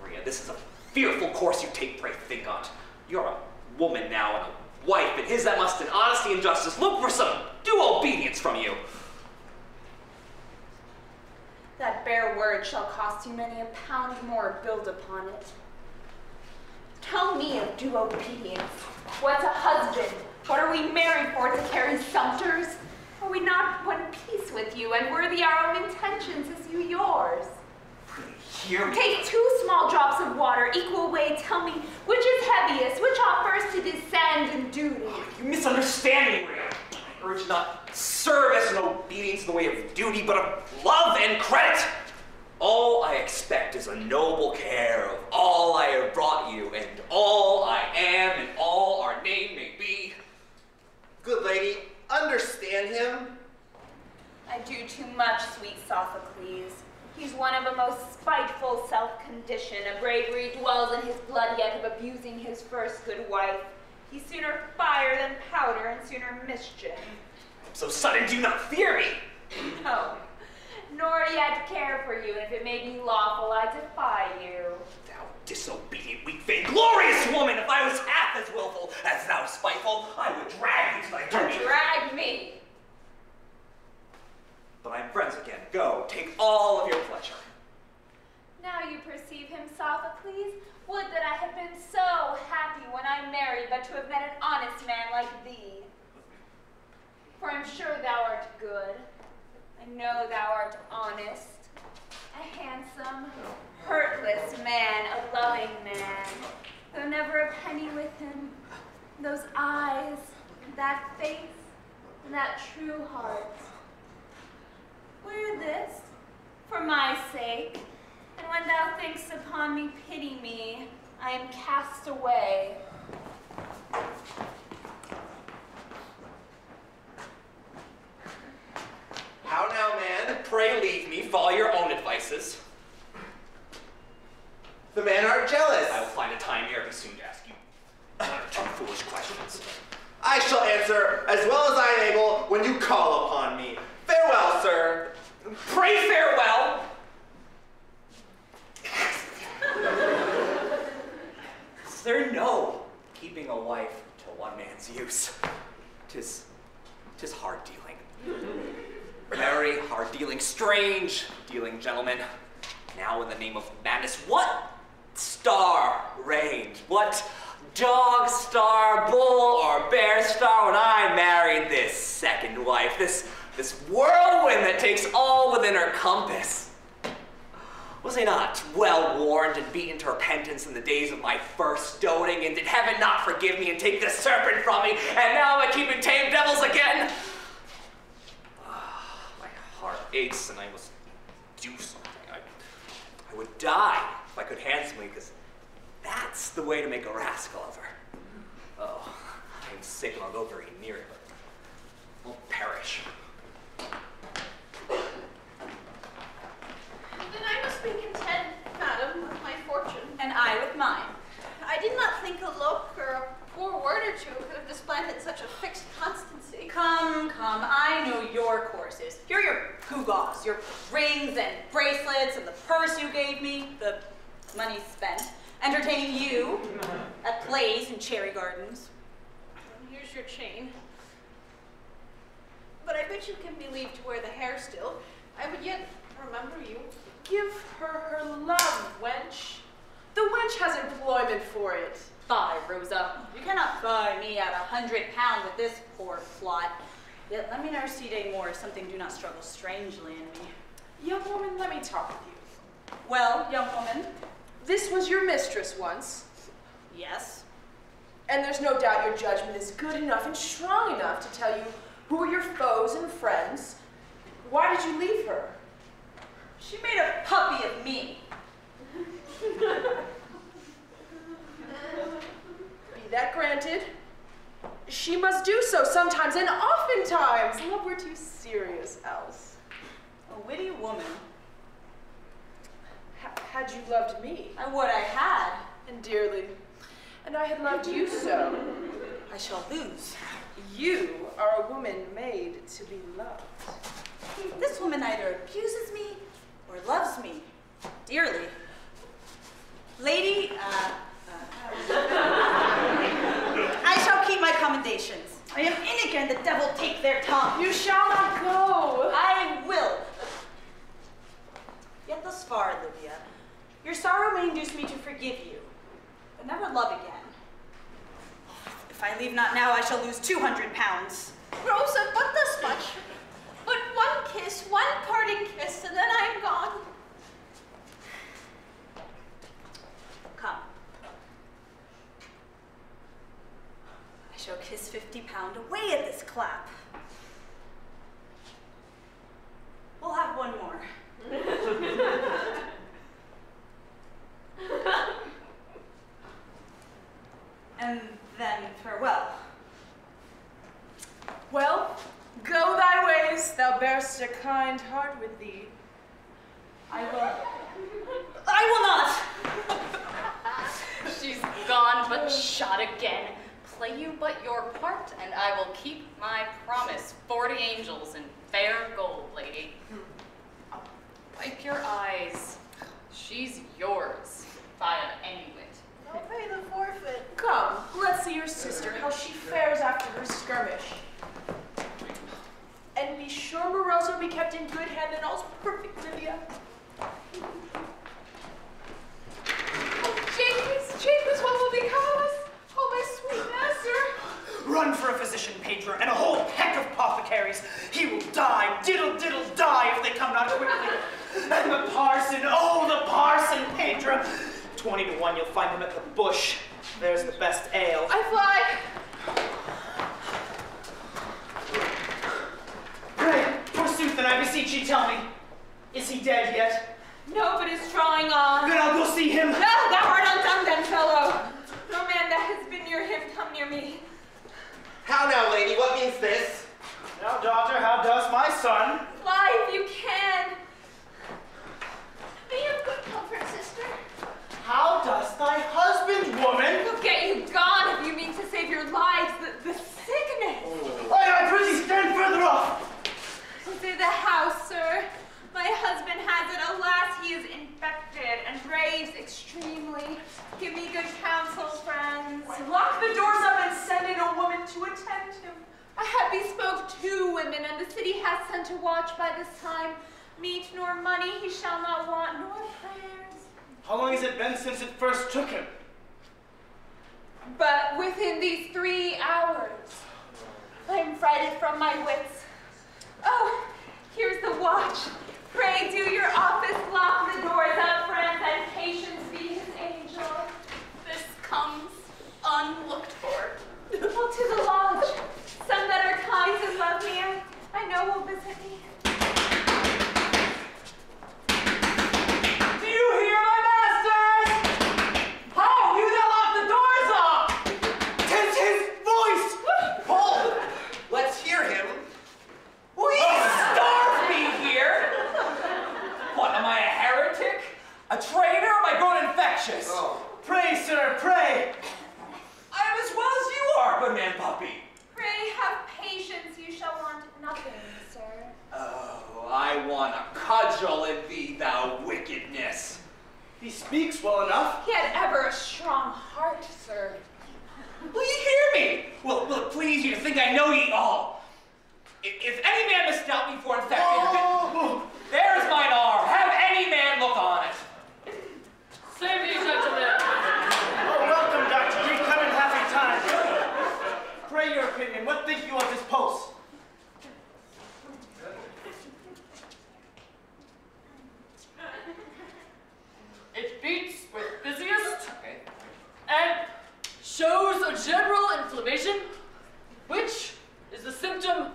Maria, this is a fearful course you take, pray think on't. You're a woman now and a wife, and his that must in honesty and justice look for some due obedience from you. That bare word shall cost you many a pound more build upon it. Tell me of due obedience. What's a husband? What are we married for, to carry sumpters? Are we not one piece with you, and worthy our own intentions as you yours? Hear me. Take two small drops of water, equal weight, tell me which is heaviest, which offers to descend in duty. Oh, you misunderstand me, Maria. I urge not service and obedience in the way of duty, but of love and credit. All I expect is a noble care of all I have brought you, and all I am, and all our name may be. Good lady, understand him. I do too much, sweet Sophocles. He's one of a most spiteful self-condition. A bravery dwells in his blood, yet of abusing his first good wife. He's sooner fire than powder, and sooner mischief. So sudden, do you not fear me. No, nor yet care for you, and if it may be lawful, I defy you. Thou disobedient, weak, vainglorious woman, if I was half as willful as thou spiteful, I would drag thee to thy duty. Drag me! But I am friends again. Go, take all of your pleasure. Now you perceive him, Sophocles. Would that I had been so happy when I married, but to have met an honest man like thee. For I'm sure thou art good. I know thou art honest. A handsome, hurtless man, a loving man. Though never a penny with him. Those eyes, that face, and that true heart. Wear this for my sake, and when thou thinkst upon me, pity me. I am cast away. How now, man? Pray leave me, follow your own advices. The men are jealous. I will find a time ere be soon to ask you one or two foolish questions. I shall answer as well as I am able when you call upon me. Farewell, sir. Pray farewell. Is there no. Keeping a wife to one man's use. Tis, tis hard dealing. Very hard dealing, strange dealing, gentlemen. Now in the name of madness, what star reigned? What dog star, bull, or bear star when I married this second wife? This, this whirlwind that takes all within her compass. Was I not well warned and beaten to repentance in the days of my first doting? And did heaven not forgive me and take the serpent from me? And now am I keeping tame devils again? [SIGHS] My heart aches and I must do something. I, I would die if I could handsomely, because that's the way to make a rascal of her. Oh, I am sick and I'll go very near it, but I'll perish. Then I must be content, madam, with my fortune. And I with mine. I did not think a look or a poor word or two could have displanted such a fixed constancy. Come, come, I know your courses. Here are your gewgaws, your rings and bracelets and the purse you gave me, the money spent, entertaining you at plays and cherry gardens. And here's your chain. But I bet you can be leave to wear the hair still. I would yet remember you. Give her her love, wench. The wench has employment for it. Fie, Rosa. You cannot buy me at a hundred pound with this poor plot. Yet let me nurse see day more if something do not struggle strangely in me. Young woman, let me talk with you. Well, young woman, This was your mistress once, yes. and there's no doubt your judgment is good enough and strong enough to tell you who are your foes and friends. Why did you leave her? She made a puppy of me. Be that granted. She must do so sometimes, and oftentimes. Love were too serious else. A witty woman. Ha- had you loved me, I would I had. and dearly, and I had loved you so, I shall lose. you are a woman made to be loved. This woman either abuses me or loves me dearly. Lady, uh, uh, I shall keep my commendations. I am in again, the devil take their tongue. You shall not go. I will. Yet thus far, Olivia, your sorrow may induce me to forgive you, but never love again. If I leave not now, I shall lose 200 pounds. Rosa, but this much. But one kiss, one parting kiss, and then I am gone. Come. Kiss 50 pound away at this clap. I want a cudgel in thee, thou wickedness. He speaks well enough. He had ever a strong heart, sir. Will ye hear me? Will, will it please you to think I know ye all? If, if any man misdoubt me for infected, Oh, there's mine arm. Have any man look on it. Save these gentlemen. oh, welcome, Dr. D. Come in happy time. Pray your opinion. What think you of this post? It beats with busiest and shows a general inflammation, which is the symptom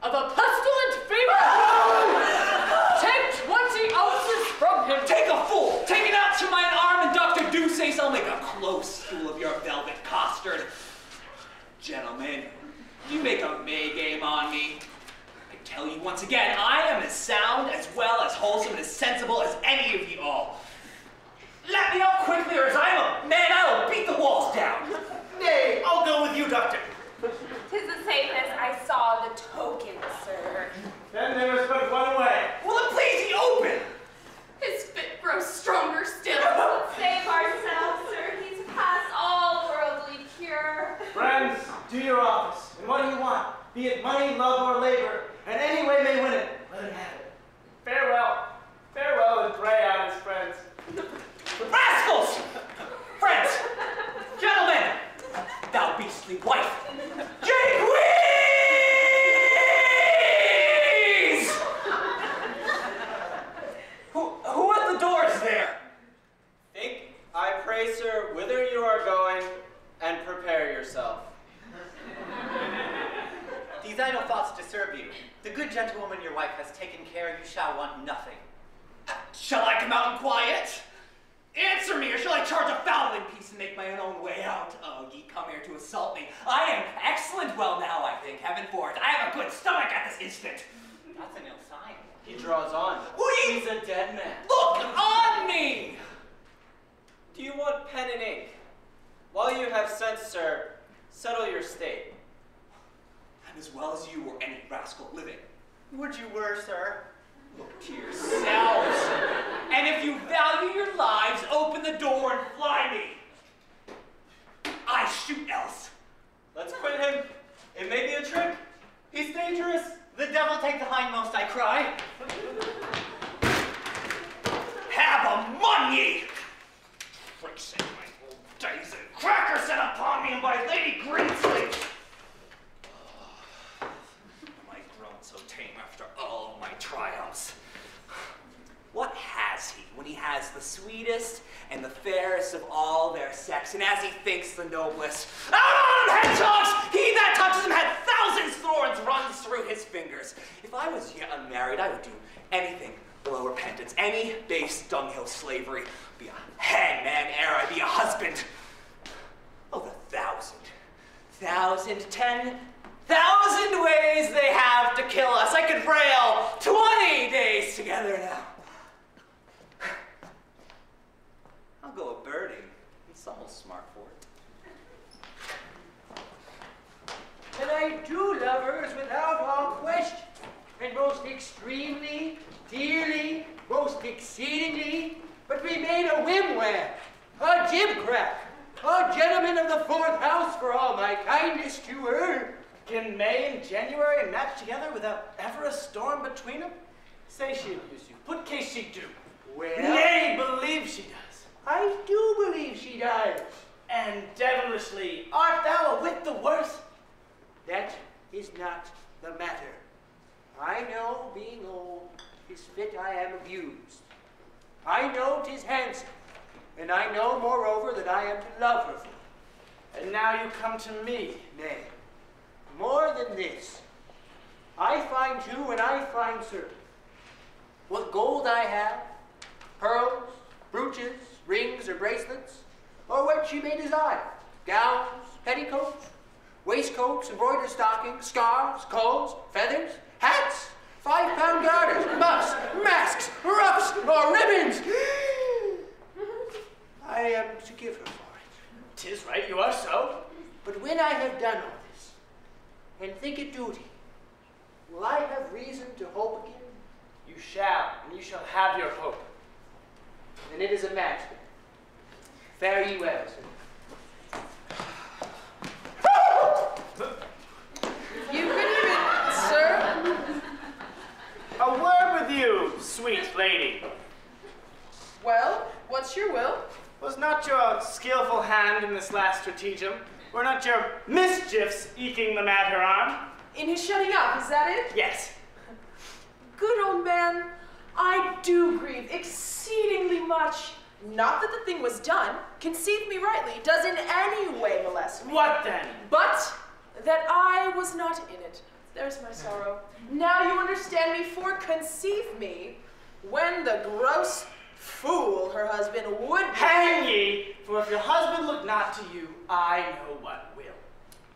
of a pestilent fever. Take 20 ounces from him. Take a fool. Take it out to my arm, and Dr. Deuceace, I'll make a close stool of your velvet costard. Gentlemen, you make a May game on me. I tell you once again, I am as sound, as well, as wholesome, and as sensible as any of you all. Let me out quickly, or as I am a man, I will beat the walls down. Nay, I'll go with you, Doctor. Tis the safest I saw the token, sir. Then there is but one way. Will it please ye open? His fit grows stronger still. Save ourselves, sir. He's past all worldly cure. Friends, do your office. And what do you want? Be it money, love, or labor, and any way may win it. Let him have it. Farewell. Farewell and pray on his friends. [LAUGHS] Rascals! Friends! Gentlemen! Thou beastly wife! Jaques! who, who at the doors there? Think, I pray, sir, whither you are going, and prepare yourself. These idle thoughts disturb you. The good gentlewoman your wife has taken care you shall want nothing. Shall I come out in quiet? Answer me, or shall I charge a fowling piece and make my own way out? Oh, ye come here to assault me. I am excellent well now, I think, heaven for it. I have a good stomach at this instant. That's an ill sign. He draws on. Will ye He's a dead man. look on me? Do you want pen and ink? While you have sense, sir, settle your state. I'm as well as you or any rascal living. Would you were, sir? Look to yourselves. and if you value your lives, open the door and fly me. I shoot else. Let's quit him. It may be a trick. He's dangerous. The devil take the hindmost, I cry. Have a money! Freaks in my days and crackers set upon me and by Lady. Am I grown so tame after all my triumphs? What has he when he has the sweetest and the fairest of all their sex, and as he thinks the noblest? Out on him, hedgehogs! He that touches him had thousands thorns runs through his fingers. If I was yet unmarried, I would do anything below repentance, any base dunghill slavery, be a hangman ere I be a husband. Oh, the thousand, thousand, ten thousand ways they have to kill us. I could rail twenty days together now. I'll go a birding, and some will smart for it. And I do love hers without all question, and most extremely, dearly, most exceedingly, but we made a whimwam, a gimcrack, a gentleman of the fourth house for all my kindness to her. In May and January and match together without ever a storm between them? Say she abused you. Put case she do. Well, Nay, believe she does. I do believe she does. And devilishly, art thou a whit the worse? That is not the matter. I know, being old, 'tis fit I am abused. I know 'tis handsome, and I know, moreover, that I am to love her for. And now you come to me. Nay, more than this, I find you and I find certain. What gold I have, pearls, brooches, rings, or bracelets, or what she may desire, gowns, petticoats, waistcoats, embroidered stockings, scarves, combs, feathers, hats, five-pound garters, muffs, masks, ruffs, or ribbons. I am to give her for it. Tis right, you are so. But when I have done all and think it duty, will I have reason to hope again? You shall, and you shall have your hope. Then it is a match. Fare ye well, sir. You could even, sir. A word with you, sweet lady. Well, what's your will? Was not your skillful hand in this last stratagem? Were not your mischiefs eking the matter on? In his shutting up, is that it? Yes. Good old man, I do grieve exceedingly much. Not that the thing was done, conceive me rightly, does in any way molest me. What then? But that I was not in it. There's my sorrow. Now you understand me, for conceive me when the gross fool her husband would be. Hang ye, for if your husband look not to you, I know what will.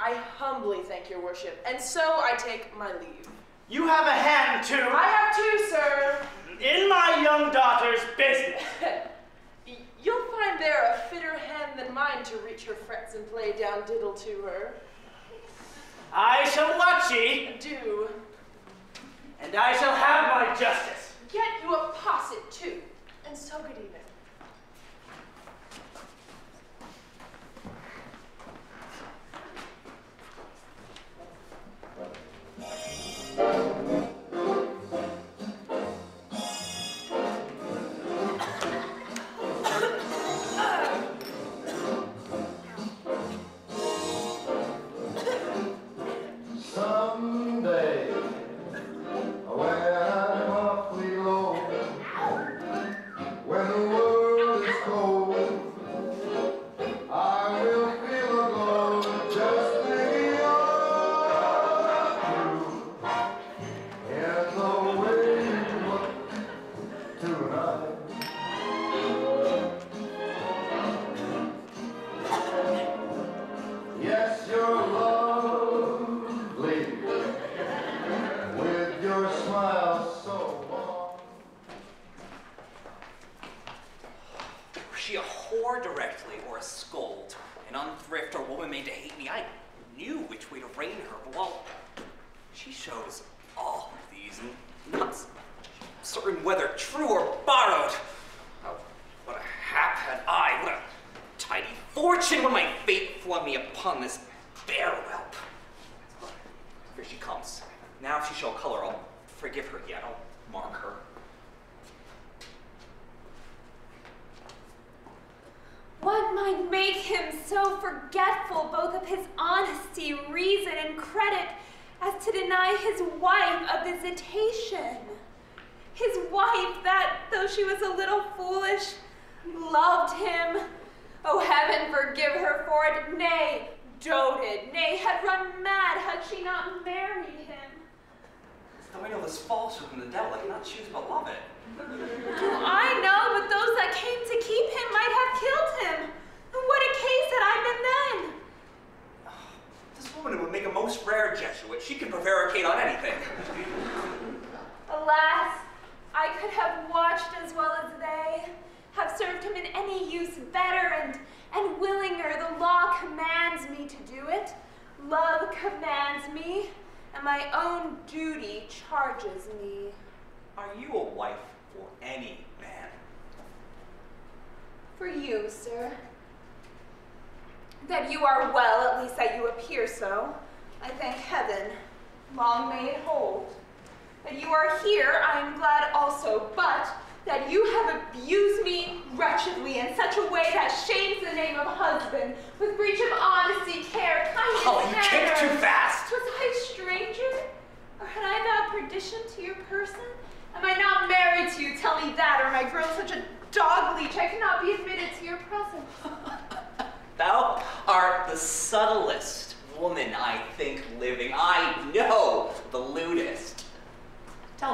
I humbly thank your worship, and so I take my leave. You have a hand too I have two, sir. in my young daughter's business. [LAUGHS] You'll find there a fitter hand than mine to reach her frets and play down diddle to her. I shall watch ye, Do. and I shall have my justice. Get you a posset, too. And so good evening.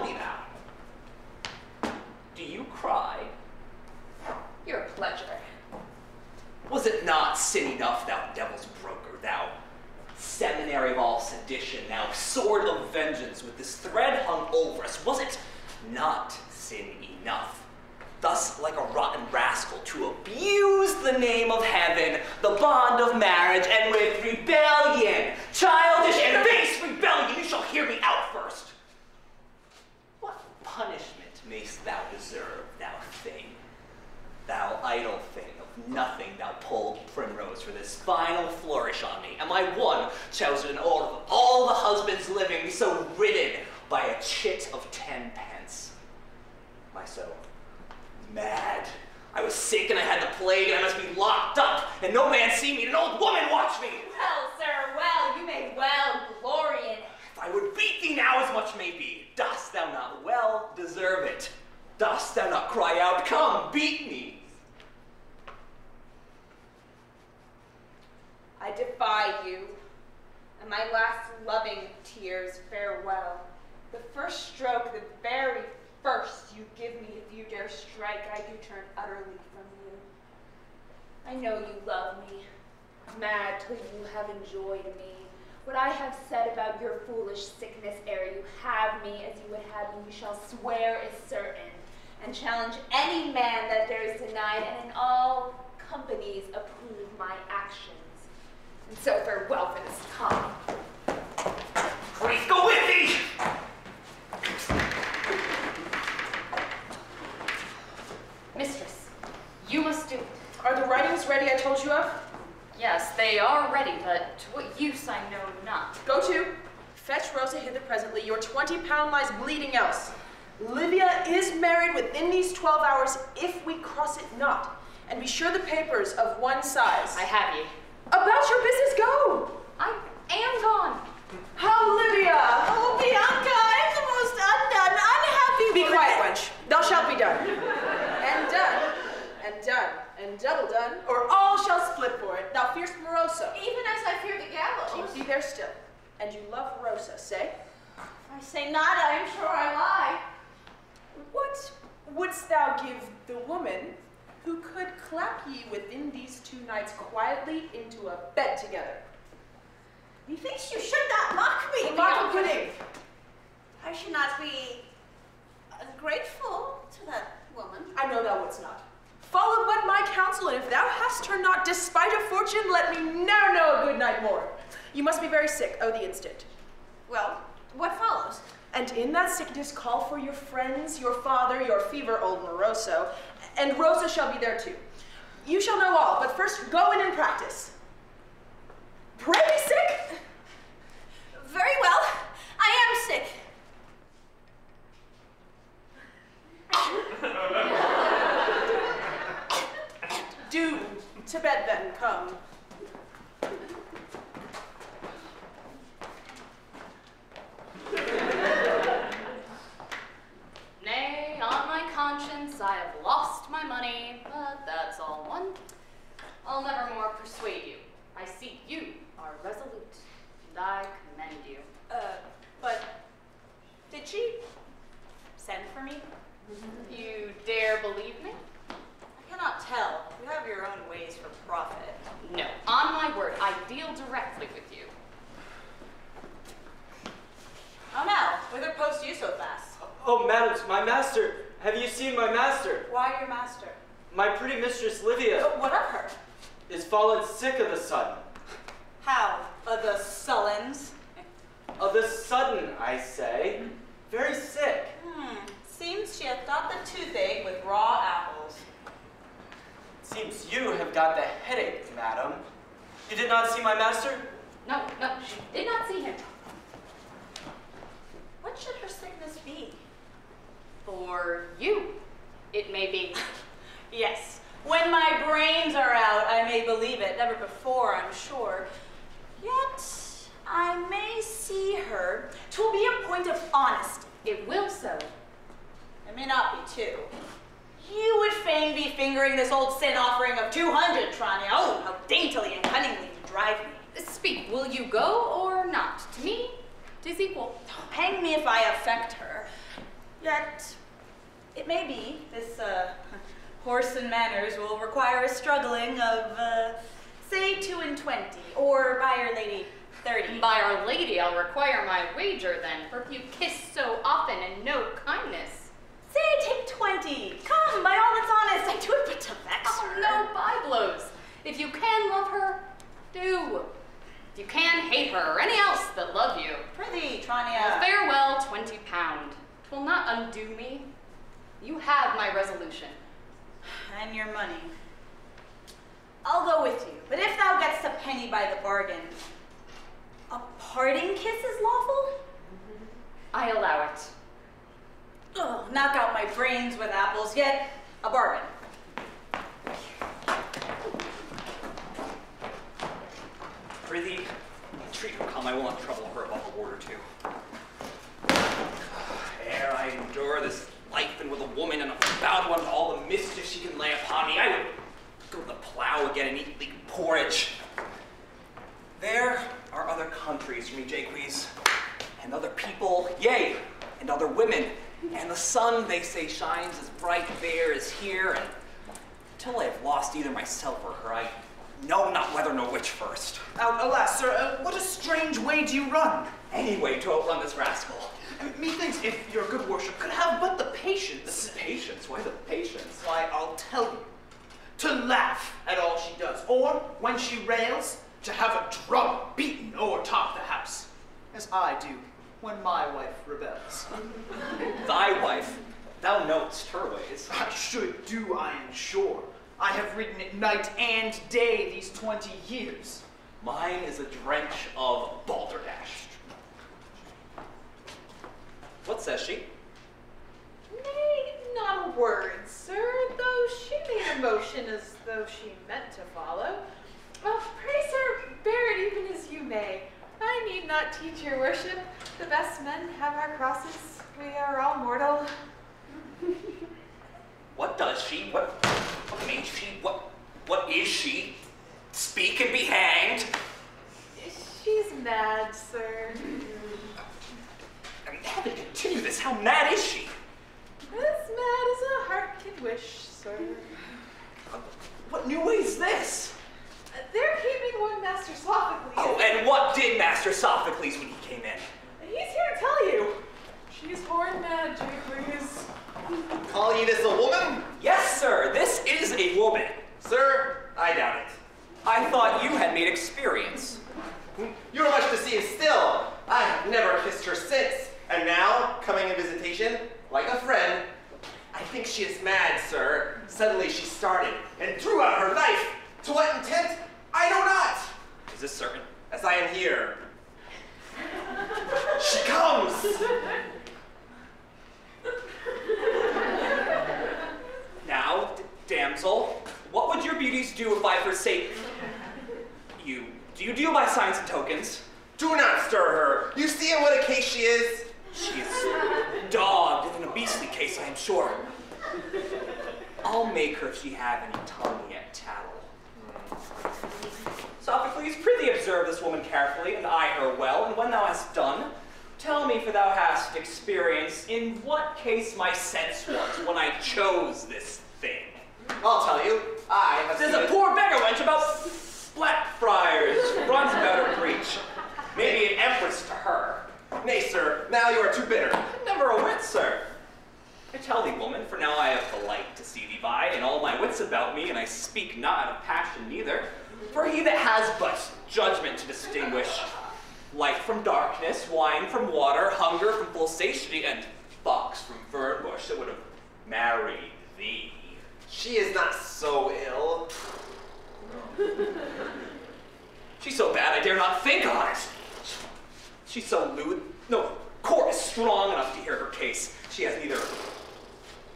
Tell me now, do you cry? Your pleasure. Was it not sin enough, thou devil's broker, thou seminary of all sedition, thou sword of vengeance with this thread hung over us? Was it not sin enough? Thus, like a rotten rascal, to abuse the name of heaven, the bond of marriage, and with rebellion, childish and base rebellion, you shall hear me out first. What punishment mayst thou deserve, thou thing? Thou idle thing of nothing, thou pulled primrose for this final flourish on me. Am I one chosen out of all the husbands living, so ridden by a chit of ten pence? Am I so mad? I was sick and I had the plague and I must be locked up and no man see me and an old woman watch me. Well, sir, well, you may well glory in it. If I would beat thee now as much may be, dost thou not well deserve it? Dost thou not cry out, come, beat me? I defy you, and my last loving tears farewell. The first stroke, the very first you give me, if you dare strike, I do turn utterly from you. I know you love me, mad till you have enjoyed me. What I have said about your foolish sickness, ere you have me as you would have me, you shall swear is certain, and challenge any man that dares deny it, and in all companies approve my actions. And so farewell for this time. Please go with thee! Mistress, you must do it. Are the writings ready I told you of? Yes, they are ready, but to what use I know not. Go to. Fetch Rosa hither presently. Your 20 pound lies bleeding else. Livia is married within these 12 hours if we cross it not. And be sure the papers of one size. I have you. About your business, go! I am gone. How, Livia? Oh, Bianca, I'm the most undone, unhappy Be woman. quiet, wench. Thou shalt be done. And done. And done. And double done. Or all shall split for it. Thou fearst Moroso. Even as I fear the gallows. Keep thee there still. And you love Rosa, say? If I say not, I am sure I lie. What wouldst thou give the woman who could clap ye within these two nights quietly into a bed together? Methinks you should not mock me, pudding! I should not be ungrateful to that woman. I know thou wouldst not. Follow but my counsel, and if thou hast her not despite of fortune, let me ne'er know a good night more. You must be very sick, oh the instant. Well, what follows? And in that sickness call for your friends, your father, your fever, old Moroso, and Rosa shall be there too. You shall know all, but first go in and practice. Pray lost either myself or her, I know not whether nor which first. Uh, alas, sir, uh, what a strange way do you run? Any way to outrun this rascal. Methinks if your good worship could have but the patience. Patience? Why the patience? Why, I'll tell you. To laugh at all she does, or when she rails, to have a drum beaten o'er top the house, as I do when my wife rebels. [LAUGHS] Thy wife, thou knowest her ways. I should do, I am sure. I have ridden it night and day these twenty years. Mine is a drench of balderdash. What says she? Nay, not a word, sir, though she made a motion as though she meant to follow. Well, pray, sir, bear it even as you may. I need not teach your worship. The best men have our crosses. We are all mortal. [LAUGHS] What does she? What, what means she? What, what is she? Speak and be hanged. She's mad, sir. I mean, how to continue this? How mad is she? As mad as a heart can wish, sir. What new way is this? They're keeping one Master Sophocles. Oh, and what did Master Sophocles when he came in? He's here to tell you. She's horn mad, Jaques. Call ye this a woman? Yes, sir. This is a woman. Sir, I doubt it. I thought you had made experience. You are much deceived still. I have never kissed her since. And now, coming in visitation, like a friend, I think she is mad, sir. Suddenly she started and drew out her knife. To what intent? I know not. Is this certain? As I am here. She comes! Now, d- damsel, what would your beauties do if I forsake you? Do you deal by signs and tokens? Do not stir her. You see in what a case she is? She is dogged in a beastly case, I am sure. I'll make her if she have any tongue yet tattle. Sophocles, prithee observe this woman carefully, and eye her well, and when thou hast done, tell me, for thou hast experience, in what case my sense was when I chose this thing. I'll tell you. I have There's a poor beggar wench about Blackfriars runs about her breach. Maybe an empress to her. Nay, sir, now you are too bitter. Never a wit, sir. I tell thee, woman, for now I have the light to see thee by, and all my wits about me, and I speak not out of passion neither. For he that has but judgment to distinguish light from darkness, wine from water, hunger from full satiety, and fox from fern bush, that would have married thee. She is not so ill. [LAUGHS] She's so bad I dare not think on it. She's so lewd, no court is strong enough to hear her case. She has neither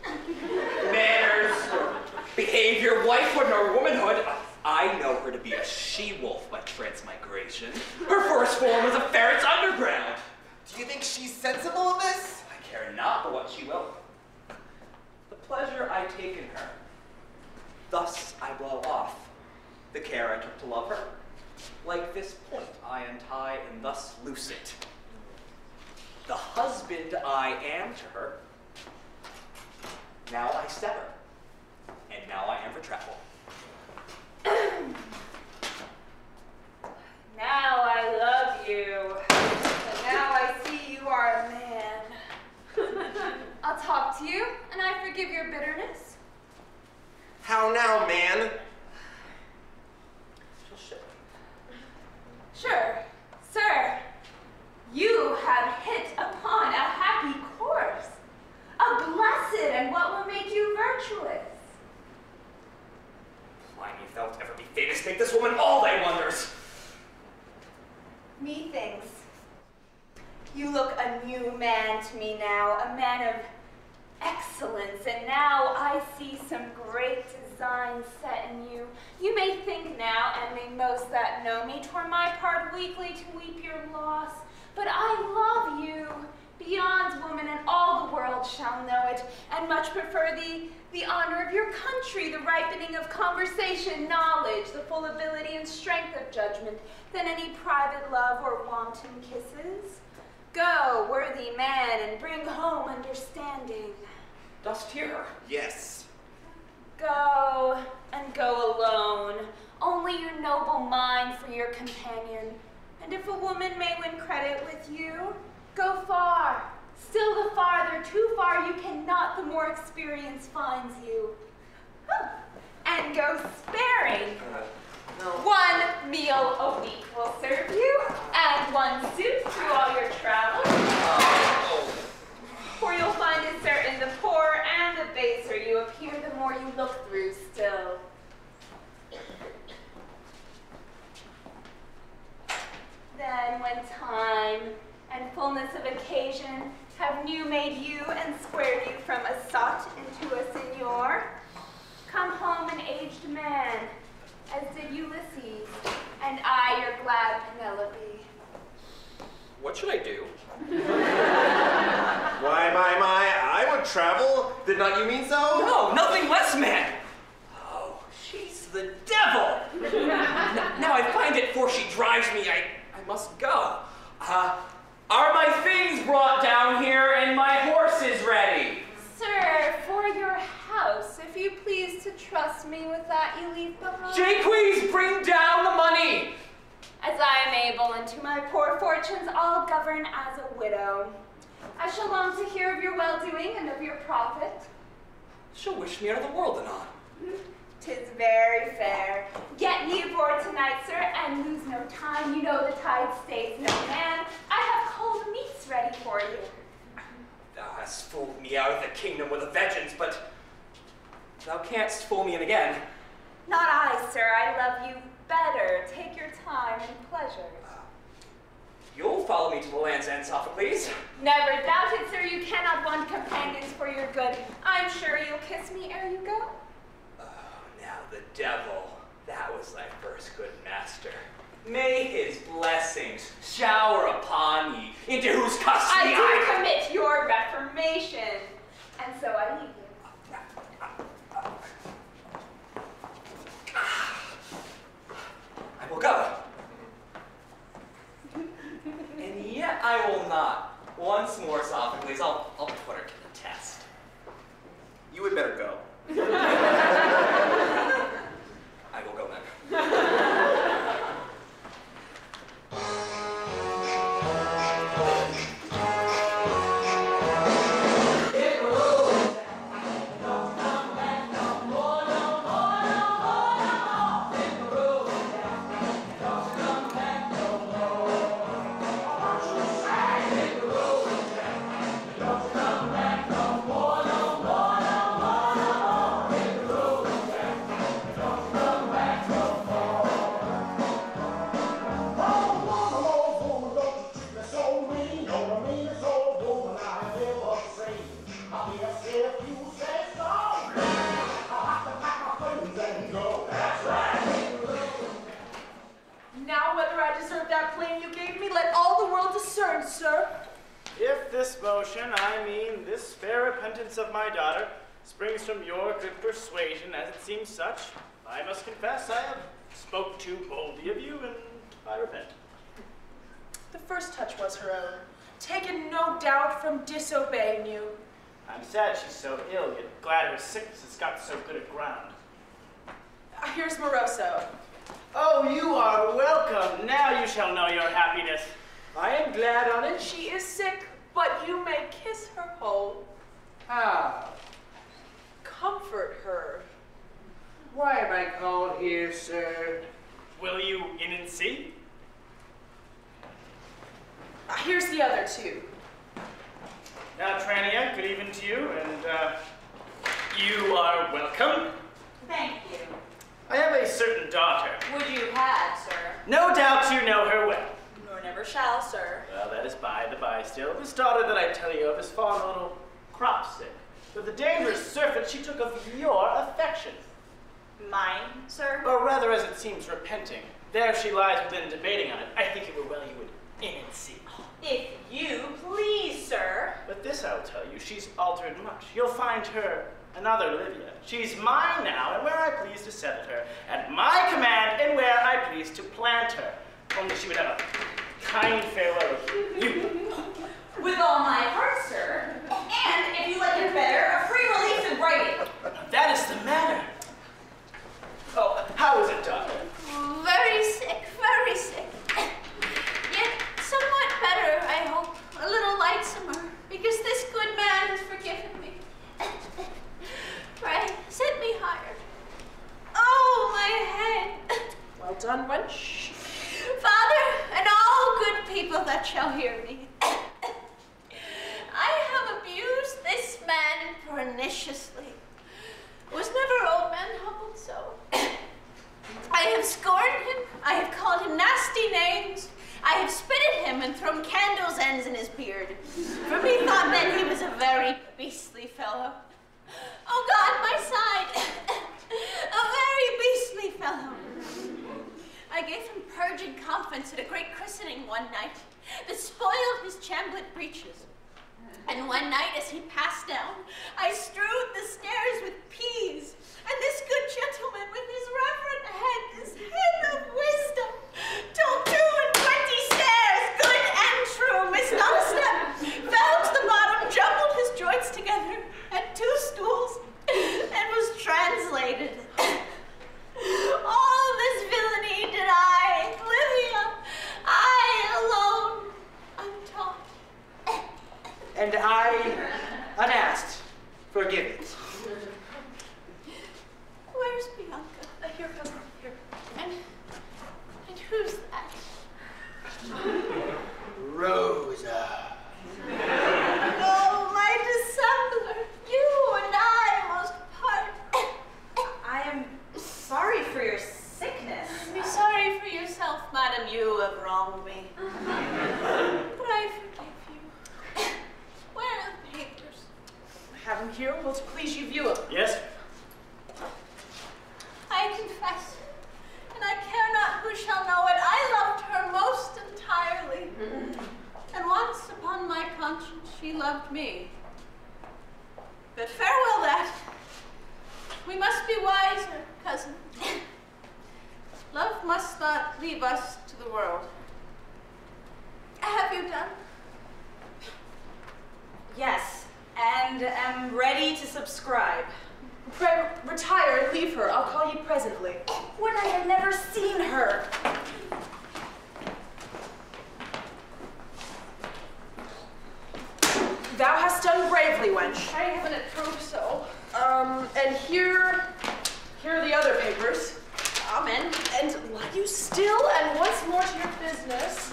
[LAUGHS] manners, nor behavior, wifehood, nor womanhood. I know her to be a she-wolf by transmigration. Her first form was a ferret's underground. Do you think she's sensible in this? I care not for what she will. The pleasure I take in her, thus I blow off the care I took to love her. Like this point I untie and thus loose it. The husband I am to her, now I sever, and now I am for travel. [CLEARS THROAT] Now I love you. And now I see you are a man. [LAUGHS] I'll talk to you, and I forgive your bitterness. How now, man? Sure, sir. You have hit upon a happy course, a blessed and what will make you virtuous. Pliny, if thou ever be famous, make this woman all thy wonders. Methinks you look a new man to me now, a man of excellence, and now I see some great design set in you. You may think now, and may most that know me, twere my part weakly to weep your loss, but I love you beyond woman, and all the world shall know it, and much prefer the, the honor of your country, the ripening of conversation, knowledge, the full ability and strength of judgment, than any private love or wanton kisses. Go, worthy man, and bring home understanding. Dost hear? Yes. Go, and go alone. Only your noble mind for your companion. And if a woman may win credit with you, go far. Still the farther, too far you cannot, the more experience finds you. And go sparing. Uh, One meal a week will serve you, and one suit through all your travels. For you'll find it certain the poorer and the baser you appear, the more you look through still. Then when time and fullness of occasion have new made you and squared you from a sot into a seigneur, come home an aged man, as did Ulysses, and I your glad Penelope. What should I do? [LAUGHS] Why, my, my, I would travel. Did not you mean so? No, nothing less, man. Oh, she's the devil. N- [LAUGHS] now I find it, for she drives me, I, I must go. Uh, are my things brought down here and my horses ready? Sir, for your house, if you please to trust me with that you leave behind. Jaques, bring down the money. As I am able, and to my poor fortunes, I'll govern as a widow. I shall long to hear of your well-doing and of your profit. She'll wish me out of the world anon. Hmm? Tis very fair. Get ye aboard tonight, sir, and lose no time. You know the tide stays no man. I have cold meats ready for you. Uh, thou hast fooled me out of the kingdom with a vengeance, but thou canst fool me in again. Not I, sir. I love you better. Take your time and pleasure. Uh, you'll follow me to the land's end, Sophocles. Never doubt it, sir. You cannot want companions for your good. I'm sure you'll kiss me ere you go. Oh, now the devil, that was thy first good master. May his blessings shower upon ye, into whose custody I do commit your reformation. And so I leave you. [SIGHS] I will go. and yet I will not. Once more, Sophocles, I'll, I'll put her to the test. You would better go. [LAUGHS] [LAUGHS] I will go then. [LAUGHS] repentance of my daughter springs from your good persuasion, as it seems such. I must confess I have spoke too boldly of you, and I repent. The first touch was her own, taken no doubt from disobeying you. I'm sad she's so ill, yet glad her sickness has got so good a ground. Uh, Here's Moroso. Oh, you are welcome. Now you shall know your happiness. I am glad on it. She is sick, but you may kiss her whole. How? Comfort her. Why am I called here, sir? Will you in and see? Uh, Here's the other two. Now, Tranio, good evening to you, and uh, you are welcome. Thank you. I have a certain daughter. Would you have, sir? No doubt you know her well. Nor never shall, sir. Well, that is by the by still. This daughter that I tell you of is fallen a little crop sick. With the dangerous [LAUGHS] surfeit she took of your affection. Mine, sir? Or rather, as it seems, repenting. There she lies within debating on it. I think it were well you would in and see. If you please, sir. But this I'll tell you, she's altered much. You'll find her another Livia. She's mine now, and where I please to settle her, at my command, and where I please to plant her. Only she would have a kind farewell of you. [LAUGHS] With all my heart, sir. And if you like it better, a free release in writing. That is the matter. Oh, how is it, daughter? Very sick, very sick. Yet somewhat better, I hope. A little lightsomer, because this good man has forgiven me. Pray, set me higher. Oh, my head. Well done, wench. Father, and all good people that shall hear me. I have abused this man perniciously. Was never old man humbled so. I have scorned him, I have called him nasty names, I have spit at him and thrown candles' ends in his beard. For me thought then he was a very beastly fellow. Oh God, my side! a very beastly fellow. I gave him purging comfits at a great christening one night that spoiled his chamblet breeches. And one night as he passed down, I strewed the stairs with peas, and this good gentleman with his reverend head, this head of wisdom, told two and twenty stairs, good and true, a step, fell to the bottom, jumbled his joints together, had two stools, and was translated. All this villainy did I, Livia, I alone, And I, unasked, forgive it. Where's Bianca? Uh, here, cousin, here. And, and who's that? Rosa. Oh, my dissembler, you and I must part. I am sorry for your sickness. Be sorry for yourself, madam, you have wronged me. But I forgive you. Where are the papers? I have them here. Will it please you view them? Yes? I confess, and I care not who shall know it, I loved her most entirely. And once upon my conscience she loved me. But farewell that. We must be wiser, cousin. Love must not leave us to the world. Have you done? Yes, and am ready to subscribe. Pray, retire and leave her. I'll call you presently. When I have never seen her. Thou hast done bravely, wench. I haven't proved so. Um, and here, here are the other papers. Amen. And lie you still, and once more to your business.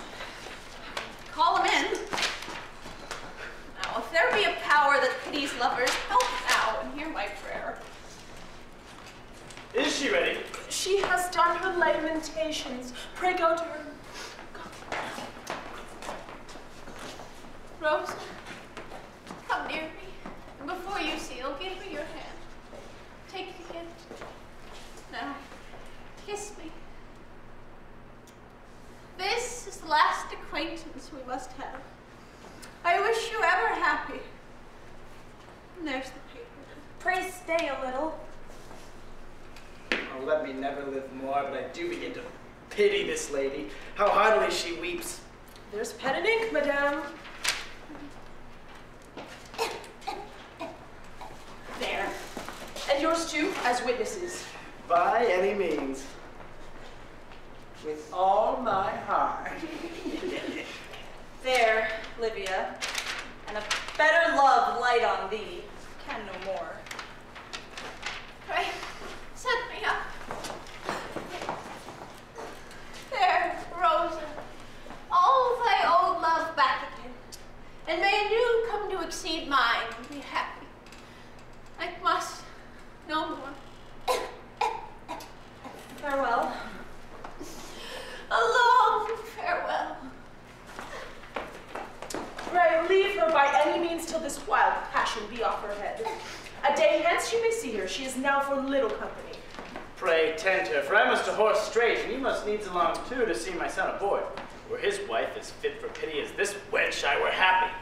Call him in. There be a power that pities lovers, help now and hear my prayer. Is she ready? She has done her lamentations. Pray go to her. Rose, come near me. And before you seal, give me your hand. Take the gift. Now, kiss me. This is the last acquaintance we must have. I wish you ever happy. And there's the paper. Pray stay a little. Oh, let me never live more, but I do begin to pity this lady. How heartily she weeps. There's pen and ink, madame. There. And yours too, as witnesses. By any means. With all my heart. [LAUGHS] There, Livia. And a better love light on thee. Can no more. Pray, set me up. There, Rosa. All thy old love back again. And may a new come to exceed mine and be happy. I must no more. Farewell. A long farewell. Pray leave her by any means till this wild passion be off her head. A day hence you may see her. She is now for little company. Pray tend her, for I must a horse straight, and he must needs along too to see my son aboard. Were his wife as fit for pity as this wench, I were happy.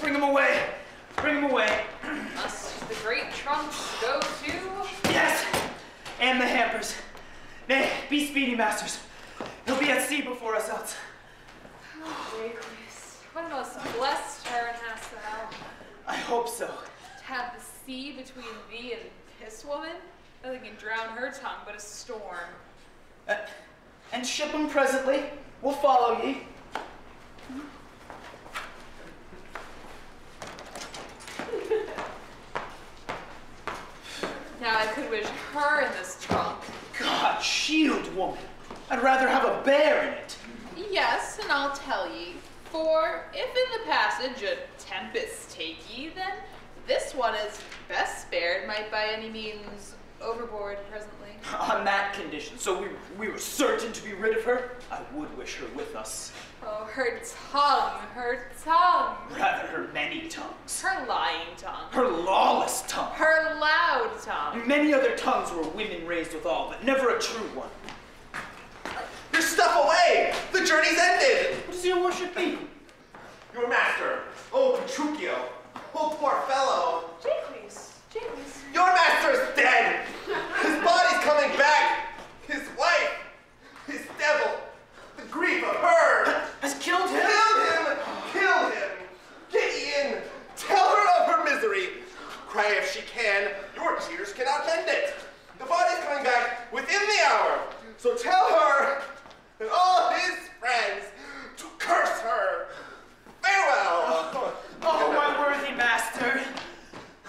Bring him away! Bring him away! Must the great trunks go too? Yes! And the hampers. Nay, be speedy, masters. He'll be at sea before us else. Draconis, what a most blessed turn hast thou. I hope so. To have the sea between thee and piss woman? Nothing can drown her tongue but a storm. Uh, and ship him presently. We'll follow ye. Now I could wish her in this trunk. God, shield woman. I'd rather have a bear in it. Yes, and I'll tell ye. For if in the passage a tempest take ye, then this one is best spared, might by any means overboard presently. [LAUGHS] On that condition, so we, we were certain to be rid of her, I would wish her with us. Oh, her tongue, her tongue, Rather her many tongues. her lying tongue, Her lawless tongue. her loud tongue. Many other tongues were women raised withal, but never a true one. Your stuff away! The journey's ended! What does your worship mean? Your master, oh Petruchio, oh poor fellow. Jaques, Jaques. Your master's dead! His body's coming back! His wife, his devil, the grief of her! Has killed him? Kill him! Kill him! Get in! Tell her of her misery! Cry if she can, your tears cannot mend it! The body's coming back within the hour! So tell her and all his friends to curse her! Farewell! Oh, my worthy master.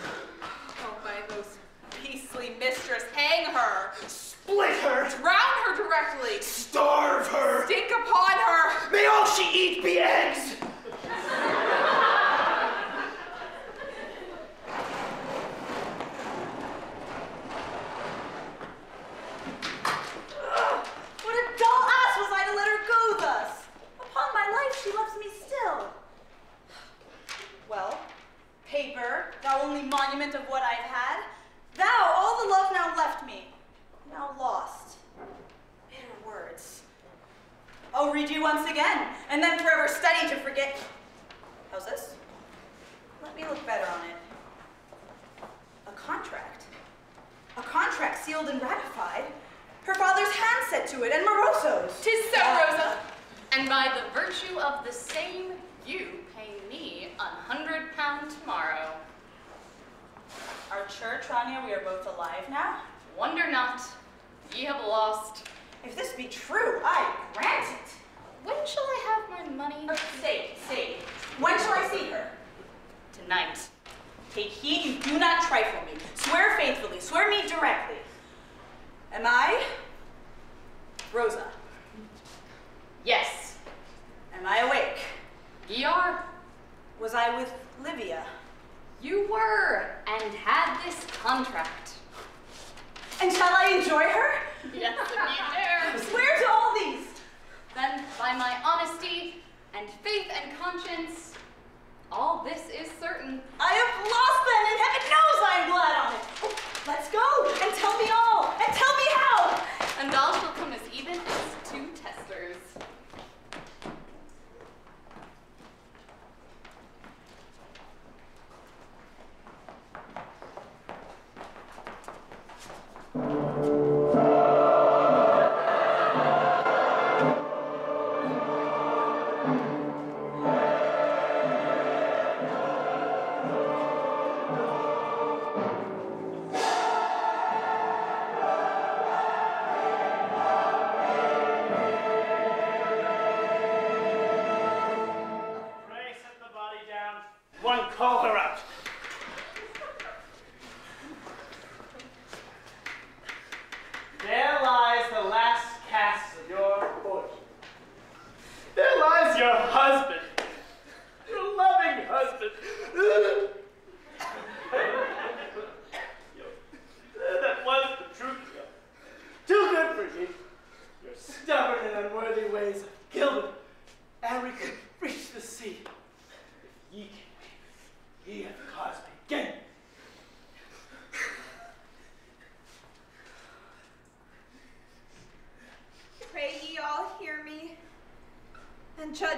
Oh, my most beastly mistress, hang her, Split her. drown her directly, Starve her. stink upon her. May all she eat be eggs. What a dull ass was I to let her go thus! She loves me still. Well, paper, thou only monument of what I've had, thou all the love now left me, now lost. Bitter words. I'll read you once again, and then forever study to forget. How's this? Let me look better on it. A contract. A contract sealed and ratified. Her father's hand set to it, and Moroso's. Tis so, Rosa. And by the virtue of the same, you pay me a hundred pound tomorrow. Our church, Rania, we are both alive now. Wonder not, ye have lost. If this be true, I grant it. When shall I have my money? Oh, say, say, when shall I see her? Tonight. Take heed you do not trifle me. Swear faithfully, swear me directly. Am I Rosa? Yes. Am I awake? Giar? Was I with Livia? You were, and had this contract. And shall I enjoy her? Yes, you. [LAUGHS] Swear to all these. Then, by my honesty, and faith and conscience, all this is certain. I have lost them, and heaven knows I am glad on it. Let's go, and tell me all, and tell me how. And all shall come as even as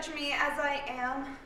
judge me as I am.